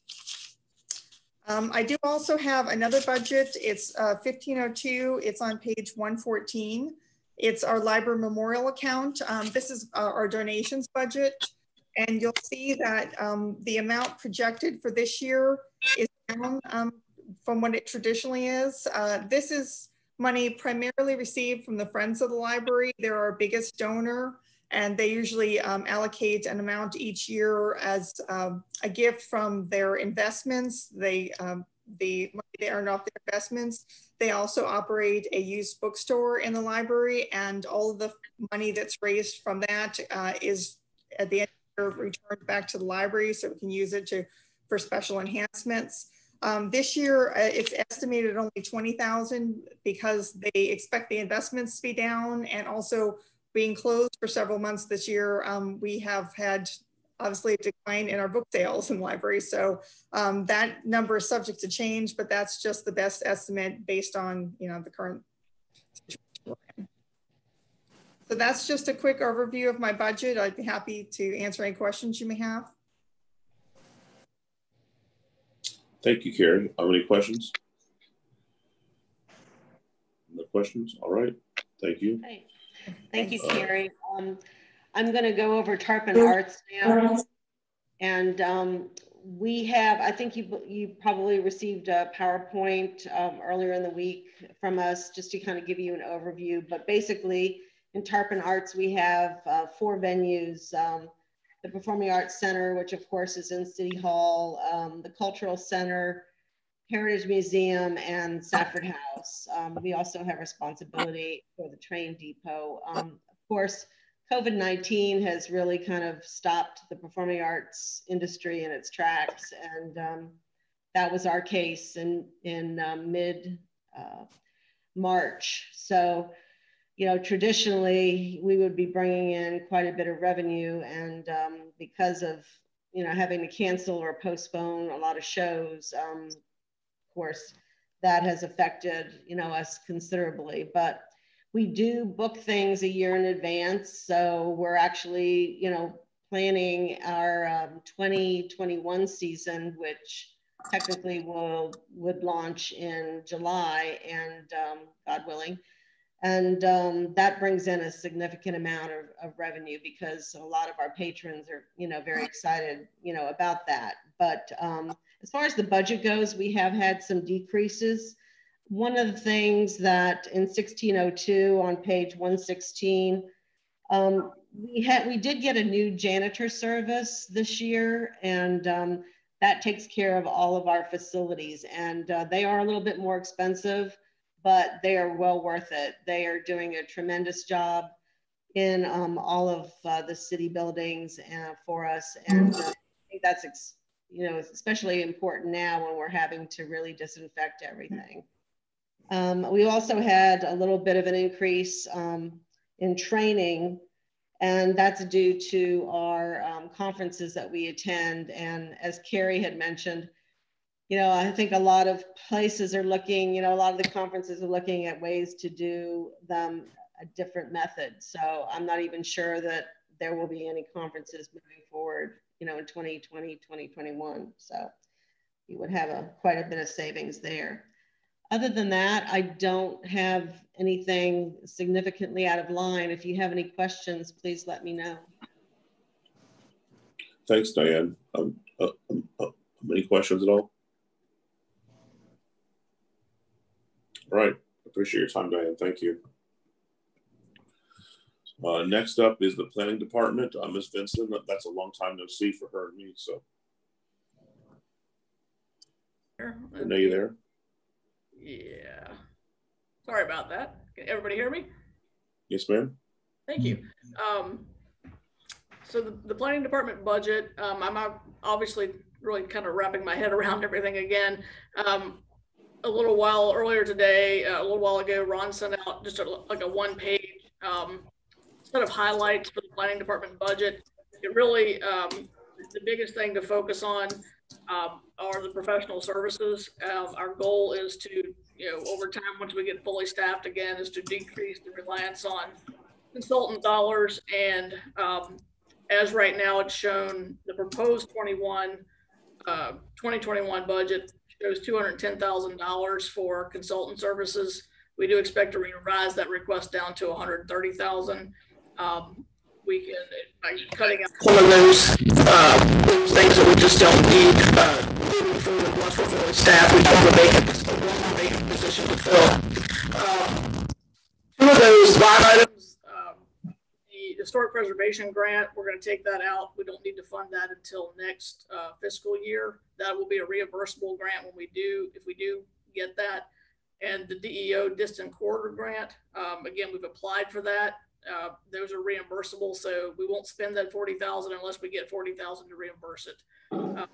Um, I do also have another budget. It's uh, 1502. It's on page 114. It's our library memorial account. Um, this is uh, our donations budget. And you'll see that um, the amount projected for this year is down um, from what it traditionally is. Uh, this is money primarily received from the Friends of the Library. They're our biggest donor and they usually um, allocate an amount each year as um, a gift from their investments. They, um, the money they earn off their investments. They also operate a used bookstore in the library and all of the money that's raised from that uh, is at the end of returned back to the library so we can use it to for special enhancements. Um, this year, uh, it's estimated only 20,000 because they expect the investments to be down and also being closed for several months this year. Um, we have had obviously a decline in our book sales in libraries. So um, that number is subject to change, but that's just the best estimate based on, you know, the current situation. So that's just a quick overview of my budget. I'd be happy to answer any questions you may have. Thank you, Carrie. Are there any questions? No questions? All right. Thank you. Hey, Thank you, Carrie. Um, I'm going to go over Tarpon Arts now. And um, we have, I think you, you probably received a PowerPoint um, earlier in the week from us just to kind of give you an overview. But basically, in Tarpon Arts, we have uh, four venues. The Performing Arts Center, which of course is in City Hall, um, the Cultural Center, Heritage Museum, and Safford House. Um, we also have responsibility for the train depot. Um, of course, COVID-19 has really kind of stopped the performing arts industry in its tracks. And um, that was our case in, in um, mid uh, March. So you know, traditionally we would be bringing in quite a bit of revenue. And um, because of, you know, having to cancel or postpone a lot of shows, um, of course, that has affected, you know, us considerably. But we do book things a year in advance. So we're actually, you know, planning our um, 2021 season, which technically will would launch in July and um, God willing. And um, that brings in a significant amount of, of, revenue because a lot of our patrons are, you know, very excited, you know, about that. But um, as far as the budget goes, we have had some decreases. One of the things that in 1602 on page 116, um, we had we did get a new janitor service this year, and um, that takes care of all of our facilities, and uh, they are a little bit more expensive but they are well worth it. They are doing a tremendous job in um, all of uh, the city buildings uh, for us. And uh, I think that's, you know, especially important now when we're having to really disinfect everything. Um, we also had a little bit of an increase um, in training and that's due to our um, conferences that we attend. And as Carrie had mentioned, you know, I think a lot of places are looking, you know, a lot of the conferences are looking at ways to do them a different method. So I'm not even sure that there will be any conferences moving forward, you know, in 2020, 2021. So you would have a quite a bit of savings there. Other than that, I don't have anything significantly out of line. If you have any questions, please let me know. Thanks, Diane. Um, uh, um, uh, any questions at all? All right. Appreciate your time, Diane. Thank you. Uh, next up is the planning department. Uh, Ms. Vincent, that's a long time no see for her and me. So, sure. Renee, you there? Yeah. Sorry about that. Can everybody hear me? Yes, ma'am. Thank you. Um, so the, the planning department budget, um, I'm obviously really kind of wrapping my head around everything again. Um, a little while earlier today, uh, a little while ago, Ron sent out just a, like a one page um, set of highlights for the planning department budget. It really, um, the biggest thing to focus on um, are the professional services. Um, our goal is to, you know, over time, once we get fully staffed again, is to decrease the reliance on consultant dollars. And um, as right now, it's shown the proposed 21, uh, 2021 budget shows $210,000 for consultant services. We do expect to revise that request down to 130,000. Um, we can, by cutting out one of those, uh, those things that we just don't need, uh, we're fully staffed, we don't have a vacant, one vacant position to fill. Um, two of those line items historic preservation grant, we're going to take that out. We don't need to fund that until next uh, fiscal year. That will be a reimbursable grant when we do, if we do get that. And the DEO distant corridor grant, um, again, we've applied for that. uh, those are reimbursable. So we won't spend that 40,000 unless we get 40,000 to reimburse it. Uh,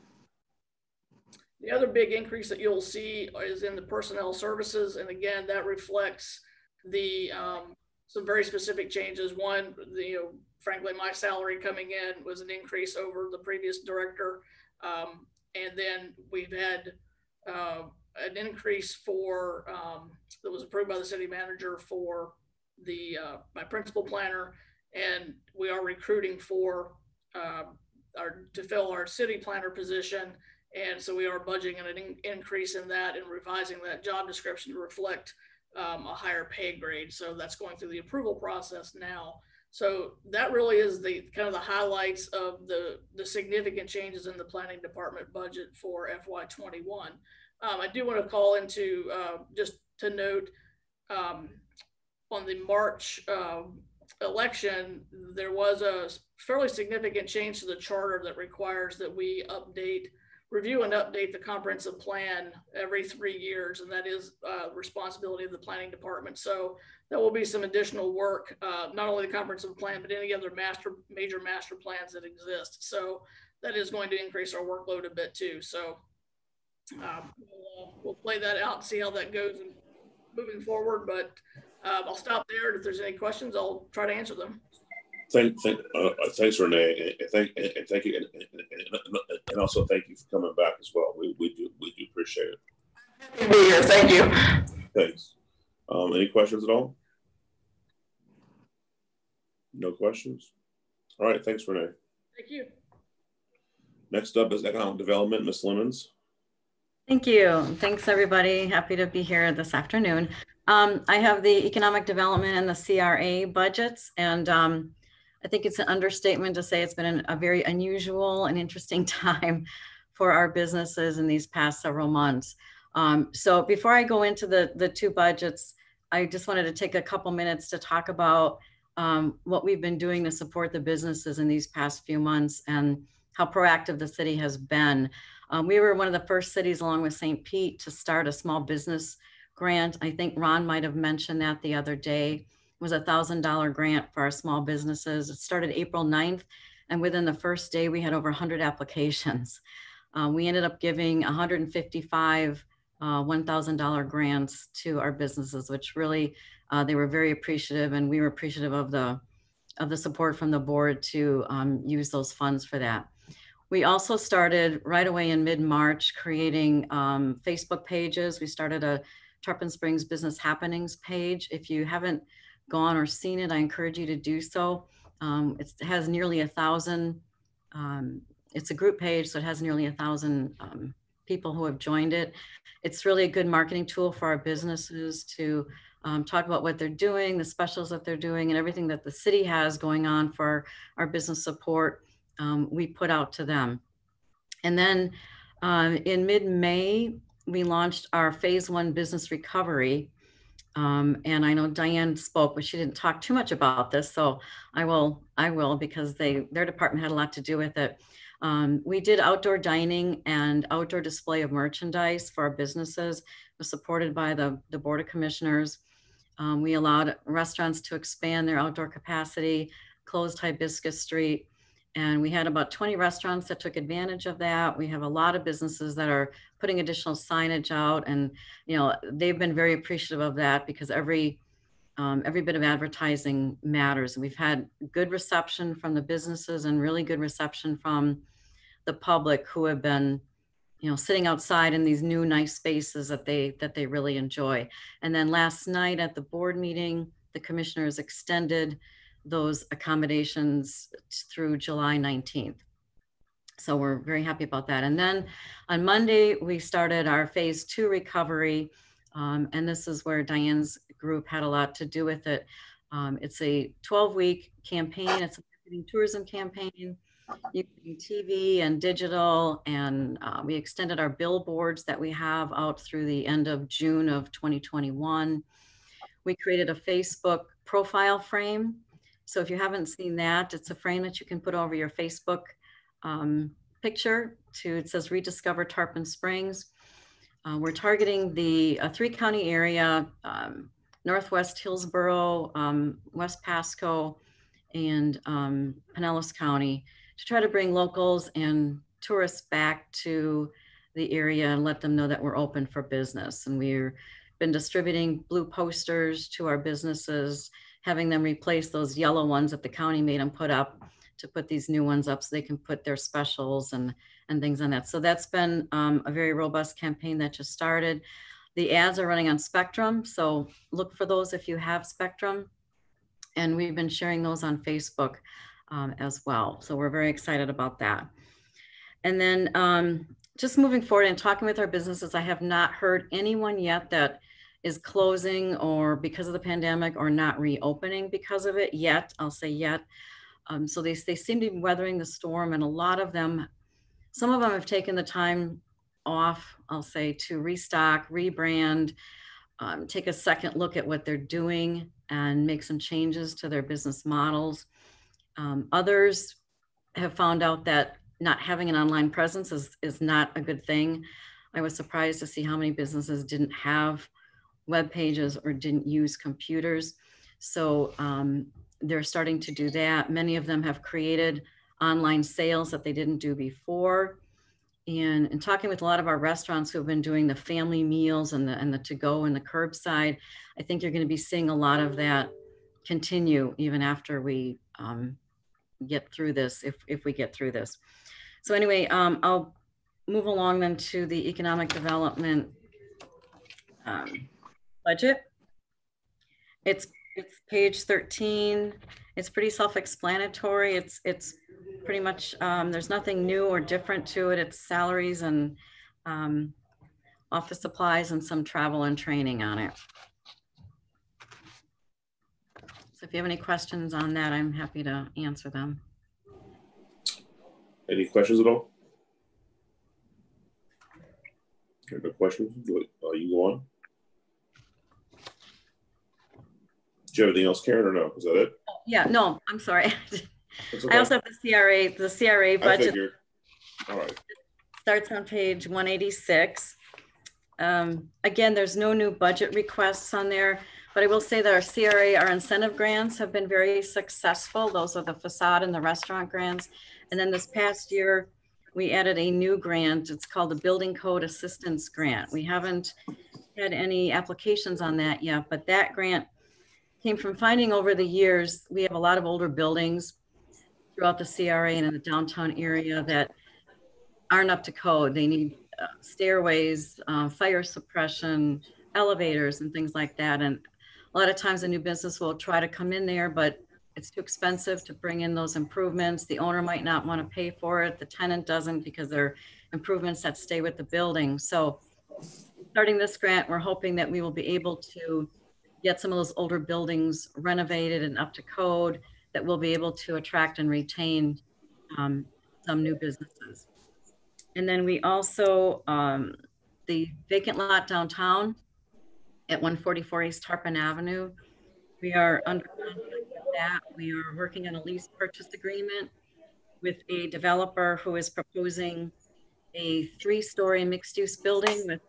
the other big increase that you'll see is in the personnel services. And again, that reflects the um, some very specific changes. One, the, you know, frankly, my salary coming in was an increase over the previous director. Um, and then we've had uh, an increase for um, that was approved by the city manager for the uh, my principal planner, and we are recruiting for uh, our to fill our city planner position. And so we are budgeting an in- increase in that and revising that job description to reflect um, a higher pay grade. So that's going through the approval process now. So that really is the kind of the highlights of the the significant changes in the planning department budget for FY21. Um, I do want to call into uh, just to note um, on the March uh, election, there was a fairly significant change to the charter that requires that we update review and update the comprehensive plan every three years, and that is uh, responsibility of the planning department. So that will be some additional work, uh, not only the comprehensive plan, but any other master major master plans that exist. So that is going to increase our workload a bit too. So um, we'll, we'll, play that out and see how that goes moving forward. But uh, I'll stop there. If there's any questions, I'll try to answer them. Thank, thank, uh, thanks, Renee, and thank, and thank you, and, and, and, also thank you for coming back as well. We, we do, we do appreciate it. Happy to be here. Thank you. Thanks. Um, any questions at all? No questions. All right. Thanks, Renee. Thank you. Next up is economic development, Ms. Lemons. Thank you. Thanks, everybody. Happy to be here this afternoon. Um, I have the economic development and the CRA budgets, and um, I think it's an understatement to say it's been an, a very unusual and interesting [LAUGHS] time for our businesses in these past several months. Um, so before I go into the, the two budgets, I just wanted to take a couple minutes to talk about um, what we've been doing to support the businesses in these past few months and how proactive the city has been. Um, we were one of the first cities along with St. Pete to start a small business grant. I think Ron might have mentioned that the other day was a thousand dollar grant for our small businesses. It started April 9th, and within the first day, we had over 100 [LAUGHS] applications. Um, we ended up giving 155 uh, $1,000 grants to our businesses, which really uh, they were very appreciative, and we were appreciative of the of the support from the board to um, use those funds for that. We also started right away in mid-March creating um, Facebook pages. We started a Tarpon Springs Business Happenings page. If you haven't gone or seen it, I encourage you to do so. Um, it has nearly a thousand, um, it's a group page, so it has nearly a thousand um, people who have joined it. It's really a good marketing tool for our businesses to um, talk about what they're doing, the specials that they're doing, and everything that the city has going on for our business support. Um, we put out to them. And then um, in mid May, we launched our phase one business recovery. Um, and I know Diane spoke, but she didn't talk too much about this. So I will, I will, because they, their department had a lot to do with it. Um, we did outdoor dining and outdoor display of merchandise for our businesses. It was supported by the, the Board of Commissioners. Um, we allowed restaurants to expand their outdoor capacity, closed Hibiscus Street, and we had about 20 restaurants that took advantage of that. We have a lot of businesses that are putting additional signage out and, you know, they've been very appreciative of that because every, um, every bit of advertising matters. We've had good reception from the businesses and really good reception from the public who have been, you know, sitting outside in these new nice spaces that they, that they really enjoy. And then last night at the board meeting, the commissioners extended those accommodations through July 19th. So we're very happy about that. And then on Monday, we started our phase two recovery. Um, and this is where Diane's group had a lot to do with it. Um, it's a 12 week campaign. It's a tourism campaign using TV and digital. And uh, we extended our billboards that we have out through the end of June of 2021. We created a Facebook profile frame so if you haven't seen that, it's a frame that you can put over your Facebook um, picture to, it says rediscover Tarpon Springs. Uh, we're targeting the uh, three county area, um, Northwest Hillsborough, um, West Pasco, and um, Pinellas County to try to bring locals and tourists back to the area and let them know that we're open for business. And we've been distributing blue posters to our businesses, having them replace those yellow ones that the county made them put up to put these new ones up so they can put their specials and, and things on that. So that's been um, a very robust campaign that just started. The ads are running on Spectrum, so look for those if you have Spectrum. And we've been sharing those on Facebook um, as well. So we're very excited about that. And then um, just moving forward and talking with our businesses, I have not heard anyone yet that is closing or because of the pandemic or not reopening because of it yet. I'll say yet. Um, so they, they seem to be weathering the storm and a lot of them, some of them have taken the time off, I'll say, to restock, rebrand, um, take a second look at what they're doing and make some changes to their business models. Um, others have found out that not having an online presence is, is not a good thing. I was surprised to see how many businesses didn't have web pages or didn't use computers. So um, they're starting to do that. Many of them have created online sales that they didn't do before. And, and talking with a lot of our restaurants who have been doing the family meals and the, and the to-go and the curbside, I think you're going to be seeing a lot of that continue even after we um, get through this, if, if we get through this. So anyway, um, I'll move along then to the economic development um, budget. It's it's page 13. It's pretty self-explanatory. It's it's pretty much um, there's nothing new or different to it. It's salaries and um, office supplies and some travel and training on it. So if you have any questions on that, I'm happy to answer them. Any questions at all? No questions? Uh, you go on. Do you have anything else, Karen, or no? Is that it? Yeah, no, I'm sorry. [LAUGHS] Okay. I also have the CRA, the CRA budget. All right. Starts on page 186. Um, again, there's no new budget requests on there, but I will say that our CRA, our incentive grants have been very successful. Those are the facade and the restaurant grants. And then this past year, we added a new grant. It's called the Building Code Assistance Grant. We haven't had any applications on that yet, but that grant came from finding over the years, we have a lot of older buildings throughout the CRA and in the downtown area that aren't up to code. They need uh, stairways, uh, fire suppression, elevators, and things like that. And a lot of times a new business will try to come in there, but it's too expensive to bring in those improvements. The owner might not want to pay for it. The tenant doesn't because they're improvements that stay with the building. So starting this grant, we're hoping that we will be able to get some of those older buildings renovated and up to code that we'll be able to attract and retain um, some new businesses. And then we also, um, the vacant lot downtown at 144 East Tarpon Avenue, we are under that. We are working on a lease purchase agreement with a developer who is proposing a three-story mixed-use building with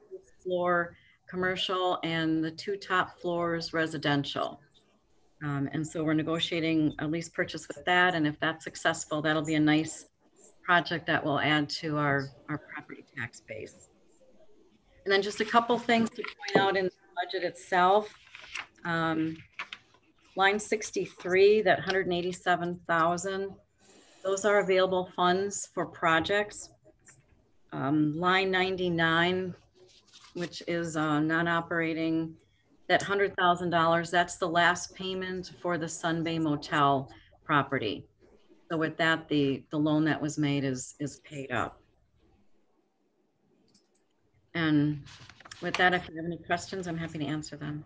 floor commercial and the two top floors residential. Um, and so we're negotiating a lease purchase with that. And if that's successful, that'll be a nice project that will add to our, our property tax base. And then just a couple things to point out in the budget itself. Um, line 63, that 187,000, those are available funds for projects. Um, line 99, which is uh, non-operating, that $100,000, that's the last payment for the Sun Bay Motel property. So with that, the, the loan that was made is, is paid up. And with that, if you have any questions, I'm happy to answer them.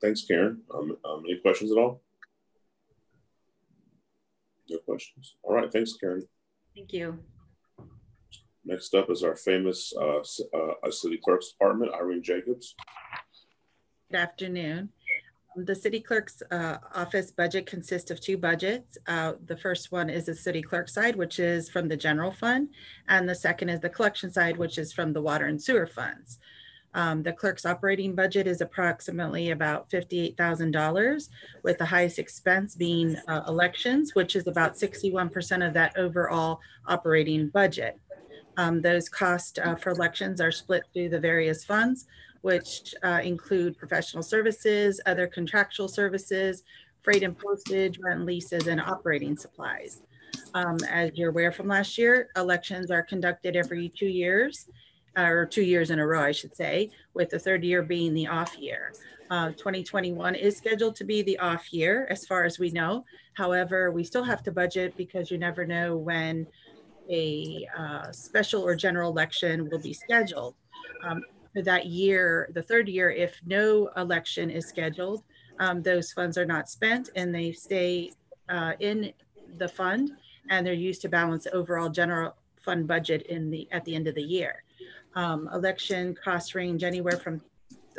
Thanks, Karen. Um, um, any questions at all? No questions. All right. Thanks, Karen. Thank you. Next up is our famous uh, uh, City Clerk's Department, Irene Jacobs. Good afternoon. The city clerk's uh, office budget consists of two budgets. Uh, the first one is the city clerk side, which is from the general fund, and the second is the collection side, which is from the water and sewer funds. Um, the clerk's operating budget is approximately about $58,000 with the highest expense being uh, elections, which is about 61% of that overall operating budget. Um, those costs uh, for elections are split through the various funds, which uh, include professional services, other contractual services, freight and postage, rent and leases, and operating supplies. Um, as you're aware from last year, elections are conducted every two years or two years in a row, I should say, with the third year being the off year. Uh, 2021 is scheduled to be the off year, as far as we know. However, we still have to budget because you never know when a uh, special or general election will be scheduled. Um, for that year, the third year, if no election is scheduled, um, those funds are not spent and they stay uh, in the fund and they're used to balance the overall general fund budget in the at the end of the year. Um, election costs range anywhere from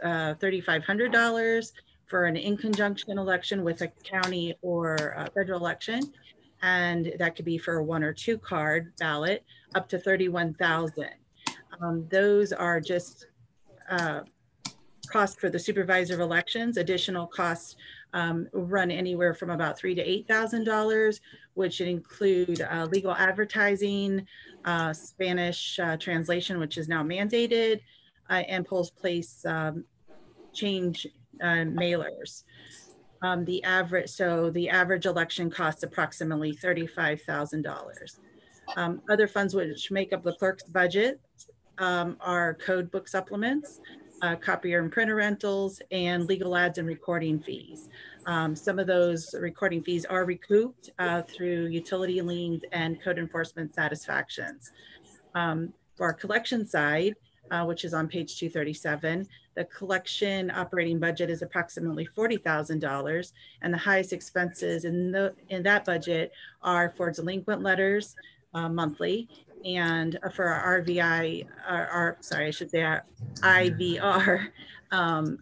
uh, $3,500 for an in conjunction election with a county or federal election. And that could be for a one or two card ballot up to 31,000. Um, those are just uh, cost for the supervisor of elections. Additional costs um, run anywhere from about three to eight thousand dollars, which include uh, legal advertising, uh, Spanish uh, translation, which is now mandated, uh, and polls place um, change uh, mailers. Um, the average, so the average election costs approximately thirty-five thousand dollars. Um, other funds which make up the clerk's budget um, are code book supplements, uh, copier and printer rentals, and legal ads and recording fees. Um, some of those recording fees are recouped uh, through utility liens and code enforcement satisfactions. Um, for our collection side, uh, which is on page 237, the collection operating budget is approximately $40,000 and the highest expenses in, the, in that budget are for delinquent letters uh, monthly and for our RVI, our, our, sorry, I should say our IVR um,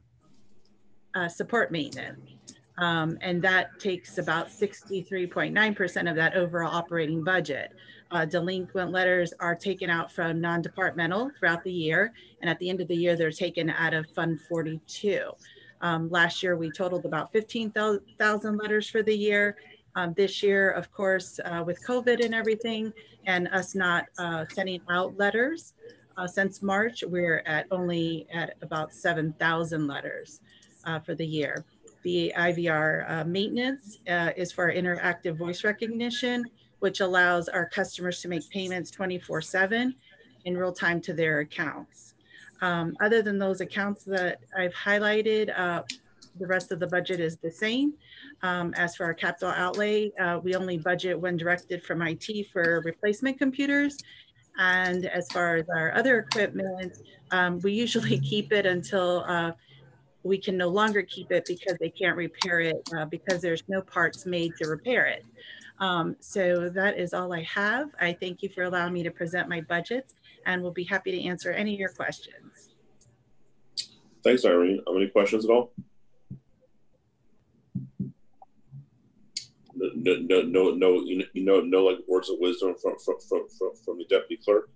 uh, support maintenance. Um, and that takes about 63.9% of that overall operating budget. Uh, delinquent letters are taken out from non-departmental throughout the year. And at the end of the year, they're taken out of Fund 42. Um, last year, we totaled about 15,000 letters for the year. Um, this year, of course, uh, with COVID and everything, and us not uh, sending out letters uh, since March, we're at only at about 7,000 letters uh, for the year. The IVR uh, maintenance uh, is for interactive voice recognition, which allows our customers to make payments 24 7 in real time to their accounts. Um, other than those accounts that I've highlighted, uh, the rest of the budget is the same. Um, as for our capital outlay, uh, we only budget when directed from IT for replacement computers. And as far as our other equipment, um, we usually [LAUGHS] keep it until uh, we can no longer keep it because they can't repair it uh, because there's no parts made to repair it. Um, so that is all I have. I thank you for allowing me to present my budgets and we'll be happy to answer any of your questions. Thanks, Irene. Have any questions at all? No, no, no, no, you know, no, like words of wisdom from from from from, from the deputy clerk.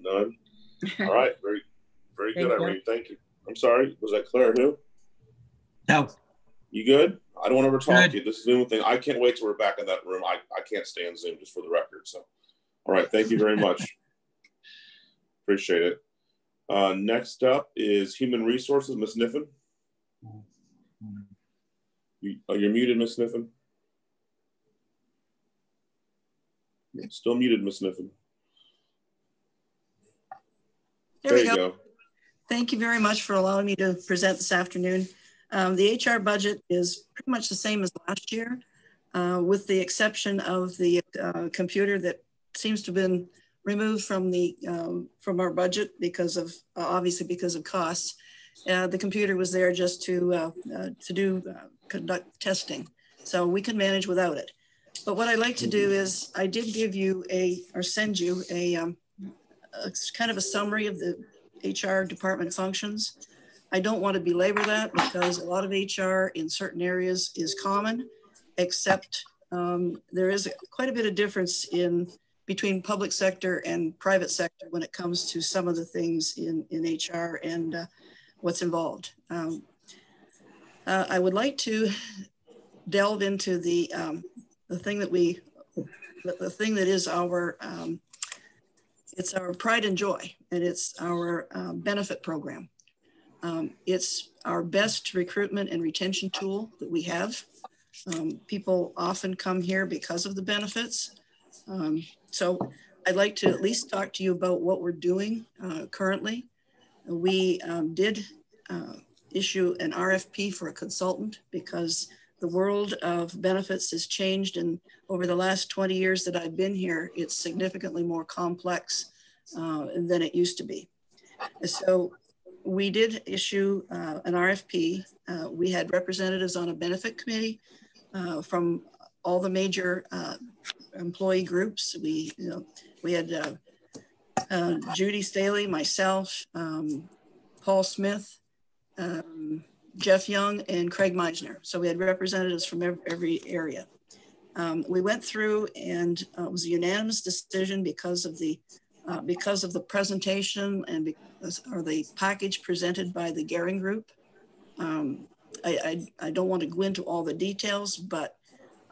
None. [LAUGHS] All right, very, very good, Irene. You. Thank you. I'm sorry. Was that Claire? Who? No. You good? I don't want to ever talk to you. This Zoom thing. I can't wait till we're back in that room. I, I can't stand Zoom just for the record. So, all right. Thank you very [LAUGHS] much. Appreciate it. Uh, next up is Human Resources, Ms. Niffen. You, oh, you're muted, Ms. Niffen. Still muted, Ms. Niffen. There, there you go. go. Thank you very much for allowing me to present this afternoon. Um, the HR budget is pretty much the same as last year, uh, with the exception of the uh, computer that seems to have been removed from the um, from our budget because of uh, obviously because of costs. Uh, the computer was there just to uh, uh, to do conduct testing, so we could manage without it. But what I like to do is I did give you a or send you a, um, a kind of a summary of the HR department functions. I don't want to belabor that because a lot of HR in certain areas is common, except um, there is quite a bit of difference in between public sector and private sector when it comes to some of the things in, in HR and uh, what's involved. Um, uh, I would like to delve into the, um, the thing that we, the, the thing that is our, um, it's our pride and joy, and it's our uh, benefit program. Um, it's our best recruitment and retention tool that we have. Um, people often come here because of the benefits. Um, so I'd like to at least talk to you about what we're doing uh, currently. We um, did uh, issue an RFP for a consultant because the world of benefits has changed and over the last 20 years that I've been here, it's significantly more complex uh, than it used to be. So we did issue uh, an RFP. Uh, we had representatives on a benefit committee uh, from all the major uh, employee groups. We, you know, we had uh, Judy Staley, myself, um, Paul Smith, um, Jeff Young, and Craig Meisner. So we had representatives from every, every area. Um, we went through and it was a unanimous decision because of the uh, because of the presentation and because, or the package presented by the Gehring Group. Um, I, I, I, don't want to go into all the details, but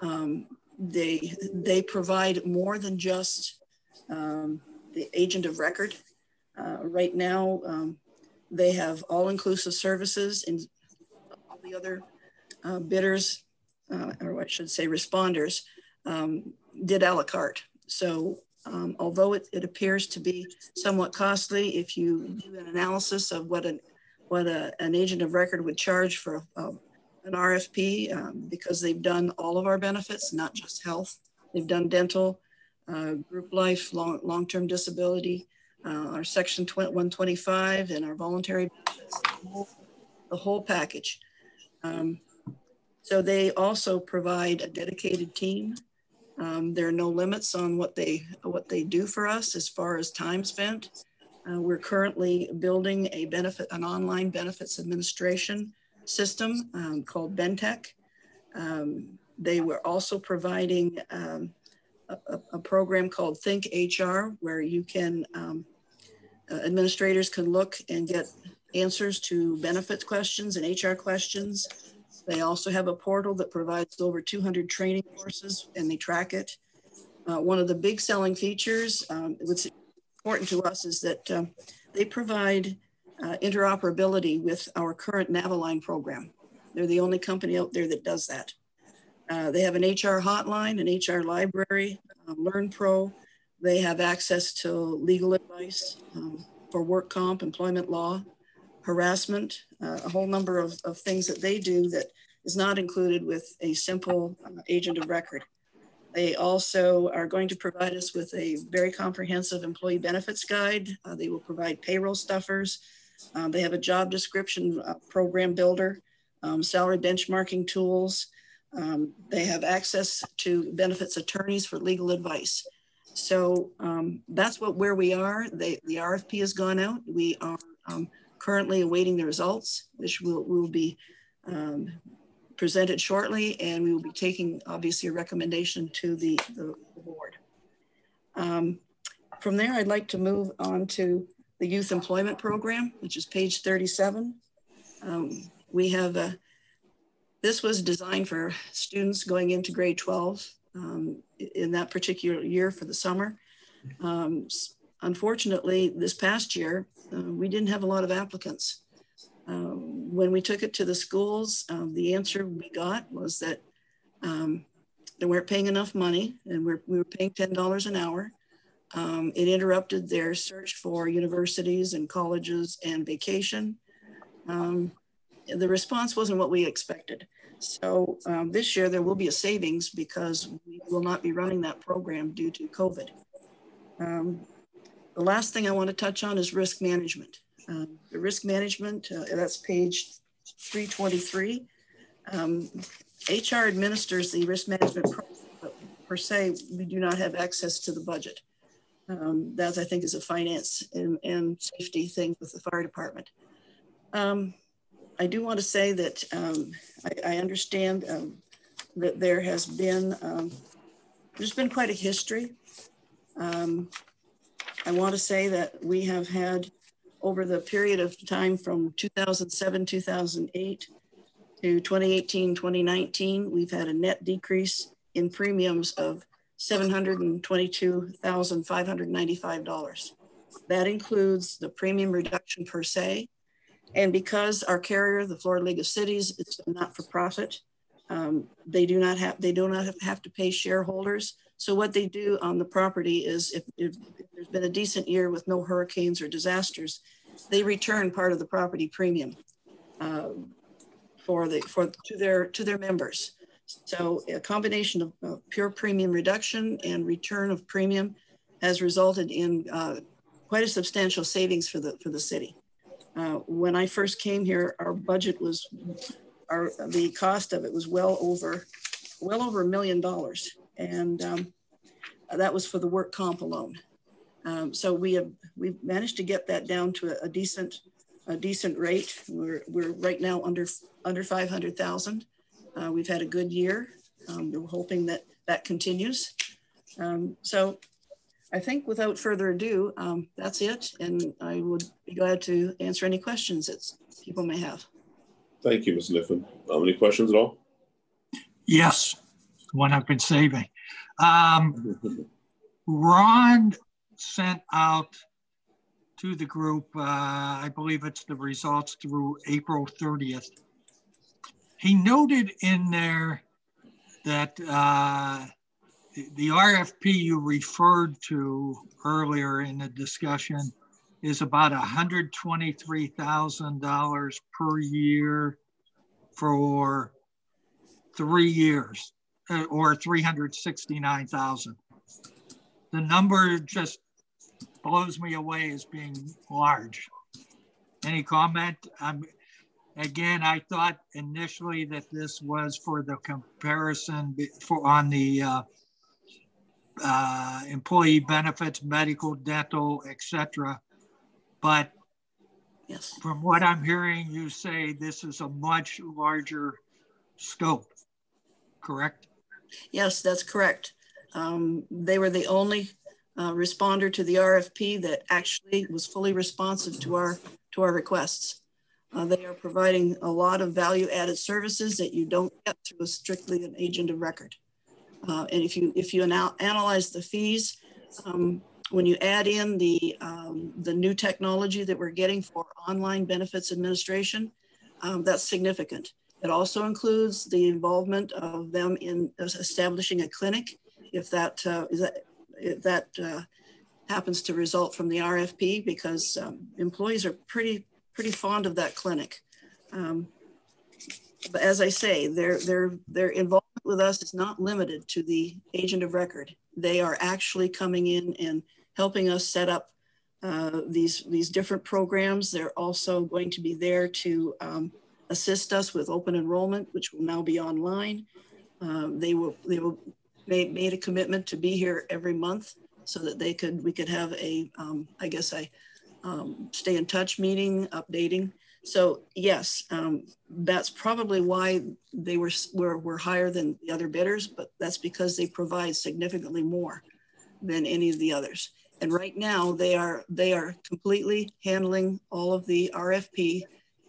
um, they, they provide more than just um, the agent of record. Uh, right now, um, they have all-inclusive services and all the other uh, bidders, uh, or I should say responders, um, did a la carte. So um, although it, it, appears to be somewhat costly, if you do an analysis of what an, what a, an agent of record would charge for a, a, an RFP, um, because they've done all of our benefits, not just health. They've done dental, uh, group life, long, long-term disability, uh, our section 125 and our voluntary benefits, the whole, the whole package. Um, so they also provide a dedicated team um, there are no limits on what they what they do for us as far as time spent. Uh, we're currently building a benefit an online benefits administration system um, called Bentech. Um, they were also providing um, a, a, program called Think HR, where you can um, uh, administrators can look and get answers to benefits questions and HR questions they also have a portal that provides over 200 training courses and they track it. Uh, one of the big selling features, um, what's important to us is that uh, they provide uh, interoperability with our current Naviline program. They're the only company out there that does that. Uh, they have an HR hotline, an HR library, um, Learn Pro. They have access to legal advice um, for work comp, employment law, harassment, uh, a whole number of, of things that they do that is not included with a simple agent of record. They also are going to provide us with a very comprehensive employee benefits guide. Uh, they will provide payroll stuffers. Um, they have a job description uh, program builder, um, salary benchmarking tools. Um, they have access to benefits attorneys for legal advice. So um, that's what where we are. They, the RFP has gone out. We are um, currently awaiting the results, which will, will be um, presented shortly, and we will be taking obviously a recommendation to the, the, board. Um, from there, I'd like to move on to the youth employment program, which is page 37. Um, we have a, this was designed for students going into grade 12 um, in that particular year for the summer. Um, unfortunately, this past year, uh, we didn't have a lot of applicants. Um, when we took it to the schools, um, the answer we got was that um, they weren't paying enough money and we're, we were paying $10 an hour. Um, it interrupted their search for universities and colleges and vacation. Um, the response wasn't what we expected. So um, this year there will be a savings because we will not be running that program due to COVID. Um, the last thing I want to touch on is risk management. Um, the risk management, uh, that's page 323. Um, HR administers the risk management per se, we do not have access to the budget. Um, that I think is a finance and, and, safety thing with the fire department. Um, I do want to say that um, I, I, understand um, that there has been, there's been quite a history Um, I want to say that we have had over the period of time from 2007, 2008 to 2018, 2019, we've had a net decrease in premiums of $722,595. That includes the premium reduction per se. And because our carrier, the Florida League of Cities, is not for profit, um, they do not have they do not have to pay shareholders. So what they do on the property is if, if, there's been a decent year with no hurricanes or disasters, they return part of the property premium uh, for the for to their to their members. So a combination of uh, pure premium reduction and return of premium has resulted in uh, quite a substantial savings for the for the city. Uh, when I first came here, our budget was our the cost of it was well over well over a million dollars, and um, that was for the work comp alone. Um, so we have we've managed to get that down to a, a decent a decent rate. We're we're right now under under five hundred thousand. Uh, we've had a good year. Um, we're hoping that that continues. Um, so I think without further ado, um, that's it. And I would be glad to answer any questions that people may have. Thank you, Ms. Niffen. Um, any questions at all? Yes, one I've been saving. Um, Ron sent out to the group, uh, I believe it's the results through April 30th. He noted in there that uh, the RFP you referred to earlier in the discussion is about $123,000 per year for three years or 369,000. The number just blows me away as being large. Any comment? Um, again, I thought initially that this was for the comparison for on the uh, uh, employee benefits, medical, dental, etc. But yes. from what I'm hearing you say, this is a much larger scope, correct? Yes, that's correct. Um, they were the only uh, responder to the RFP that actually was fully responsive to our to our requests. Uh, they are providing a lot of value added services that you don't get through a strictly an agent of record. Uh, and if you if you anal analyze the fees, um, when you add in the um, the new technology that we're getting for online benefits administration, um, that's significant. It also includes the involvement of them in establishing a clinic, if that uh, is that if that uh, happens to result from the RFP, because um, employees are pretty pretty fond of that clinic. Um, but as I say, their their their involvement with us is not limited to the agent of record. They are actually coming in and helping us set up uh, these these different programs. They're also going to be there to um, assist us with open enrollment, which will now be online. Um, they will they will made, made a commitment to be here every month so that they could we could have a um, I guess a um, stay in touch meeting updating. So yes, um, that's probably why they were, were, were higher than the other bidders, but that's because they provide significantly more than any of the others. And right now they are they are completely handling all of the RFP.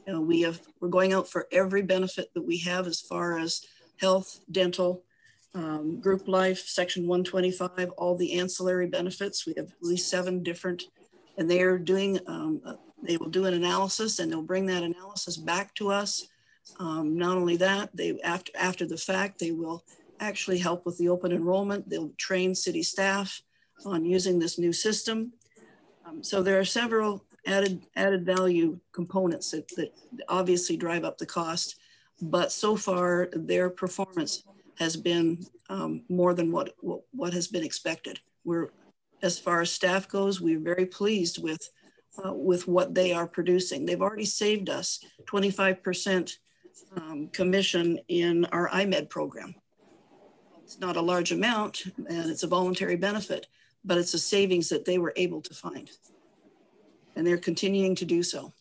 You know, we have we're going out for every benefit that we have as far as health, dental, um, group life, section 125, all the ancillary benefits. We have at least seven different, and they are doing um, they will do an analysis and they'll bring that analysis back to us. Um, not only that, they after after the fact, they will actually help with the open enrollment. They'll train city staff on using this new system. Um, so there are several added added value components that, that obviously drive up the cost. But so far, their performance has been um, more than what, what, what has been expected. We're as far as staff goes, we're very pleased with uh, with what they are producing. They've already saved us 25% um, commission in our IMED program. It's not a large amount and it's a voluntary benefit, but it's a savings that they were able to find. And they're continuing to do so.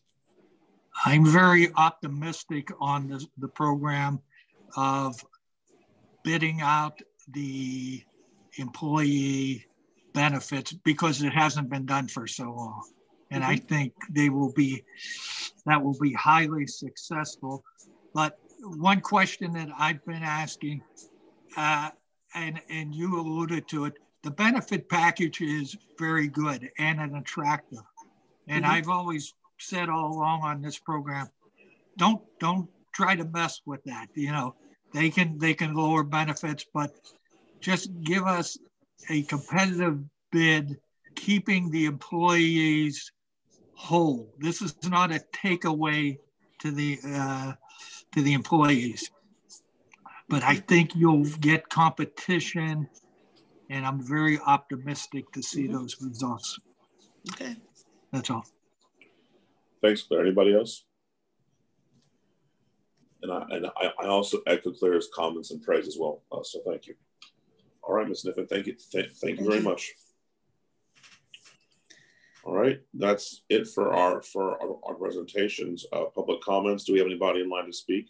I'm very optimistic on the, the program of bidding out the employee benefits because it hasn't been done for so long. And I think they will be, that will be highly successful. But one question that I've been asking, uh, and, and you alluded to it, the benefit package is very good and an attractive. And Mhm. I've always said all along on this program, don't don't try to mess with that. You know, they can they can lower benefits, but just give us a competitive bid, keeping the employees whole. This is not a takeaway to the uh, to the employees, but I think you'll get competition, and I'm very optimistic to see those results. Okay. That's all. Thanks, Claire. Anybody else? And I and I, I also echo Claire's comments and praise as well. Uh, so thank you. All right, Ms. Niffen, thank you. Thank, thank you very much. All right, that's it for our for our, our presentations. Uh, public comments. Do we have anybody in line to speak?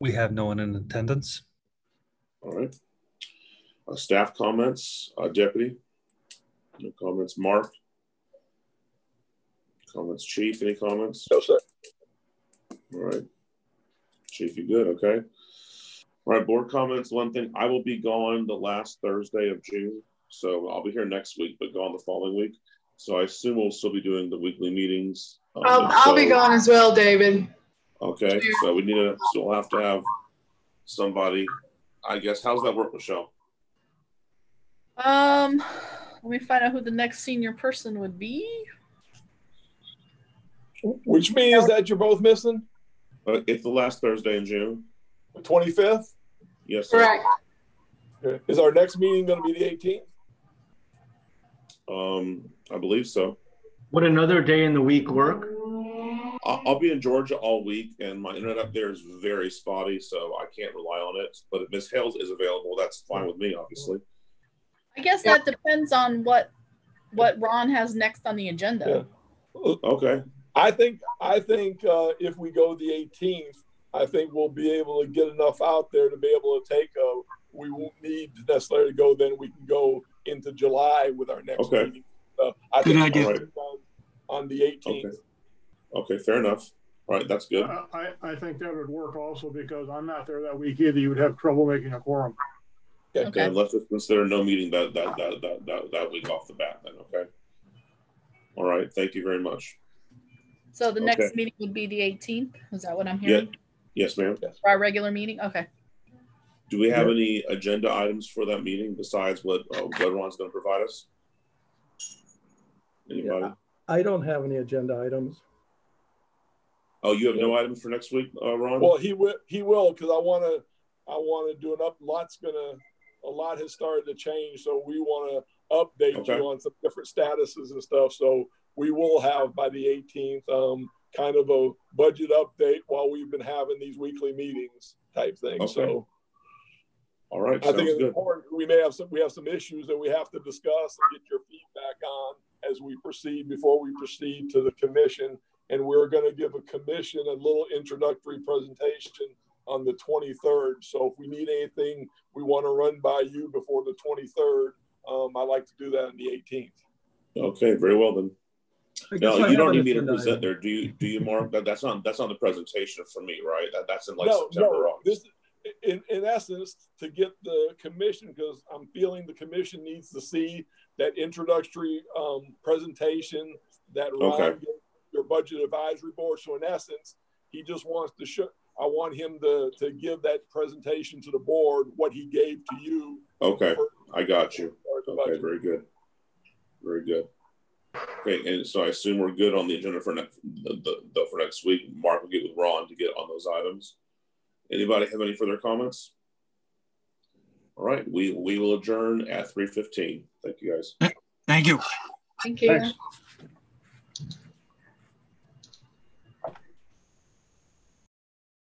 We have no one in attendance. All right. Uh, staff comments, uh, deputy. No comments. Mark. Comments, chief. Any comments? No, sir. All right. Chief, you good? Okay. All right. Board comments. One thing, I will be gone the last Thursday of June, so I'll be here next week, but gone the following week. So I assume we'll still be doing the weekly meetings. Um, I'll, and I'll be gone as well, David. Okay, so we need to, so we'll have to have somebody, I guess, how's that work, Michelle? Um, let me find out who the next senior person would be. Which means that you're both missing Uh, it's the last Thursday in June. the 25th. Yes, sir. Correct. Okay. Is our next meeting going to be the 18th? Um, I believe so. Would another day in the week work? I'll, I'll be in Georgia all week, and my internet up there is very spotty, so I can't rely on it. But if Miss Hales is available, that's fine with me, obviously. I guess that depends on what what Ron has next on the agenda. Okay. I think I think uh, if we go the 18th, I think we'll be able to get enough out there to be able to take a. We won't need necessarily to go. Then we can go into July with our next Okay. meeting. Uh, I Good think idea. we'll get it done on the 18th. Okay. Okay, fair enough. All right, that's good. Uh, I, I think that would work also because I'm not there that week either. You would have trouble making a quorum. Okay. Let's just consider no meeting that that that that that, that week off the bat. Then, okay. All right. Thank you very much. So the next Okay. meeting would be the 18th. Is that what I'm Yeah. hearing? Yes, ma'am. For our regular meeting? Okay. Do we have any agenda items for that meeting besides what uh, what Ron's going to provide us? Anybody? I don't have any agenda items. Oh, you have no items for next week, uh, Ron? Well, he will. He will because I want to. I want to do an up. Lots gonna. A lot has started to change, so we want to update Okay. you on some different statuses and stuff. So we will have by the 18th, um, kind of a budget update while we've been having these weekly meetings type thing. Okay. So All right, I think it's good. important. We may have some. We have some issues that we have to discuss and get your feedback on as we proceed before we proceed to the commission. And we're going to give a commission a little introductory presentation on the 23rd. So if we need anything we want to run by you before the 23rd, um, I like to do that on the 18th. Okay, very well then. No, you don't need me to present there, do you? Do you, Mark? That, that's not that's not the presentation for me, right? That, that's in like no, September. or no. This, in, in essence, to get the commission, because I'm feeling the commission needs to see that introductory um, presentation that Ron Okay. gave your budget advisory board. So in essence, he just wants to show. I want him to to give that presentation to the board what he gave to you. Okay, I got you. Okay, budget. very good. Very good. Okay, and so I assume we're good on the agenda for next the, the, the for next week. Mark will get with Ron to get on those items. Anybody have any further comments? All right, we we will adjourn at three fifteen. Thank you guys. Thank you. Thank you. Thanks.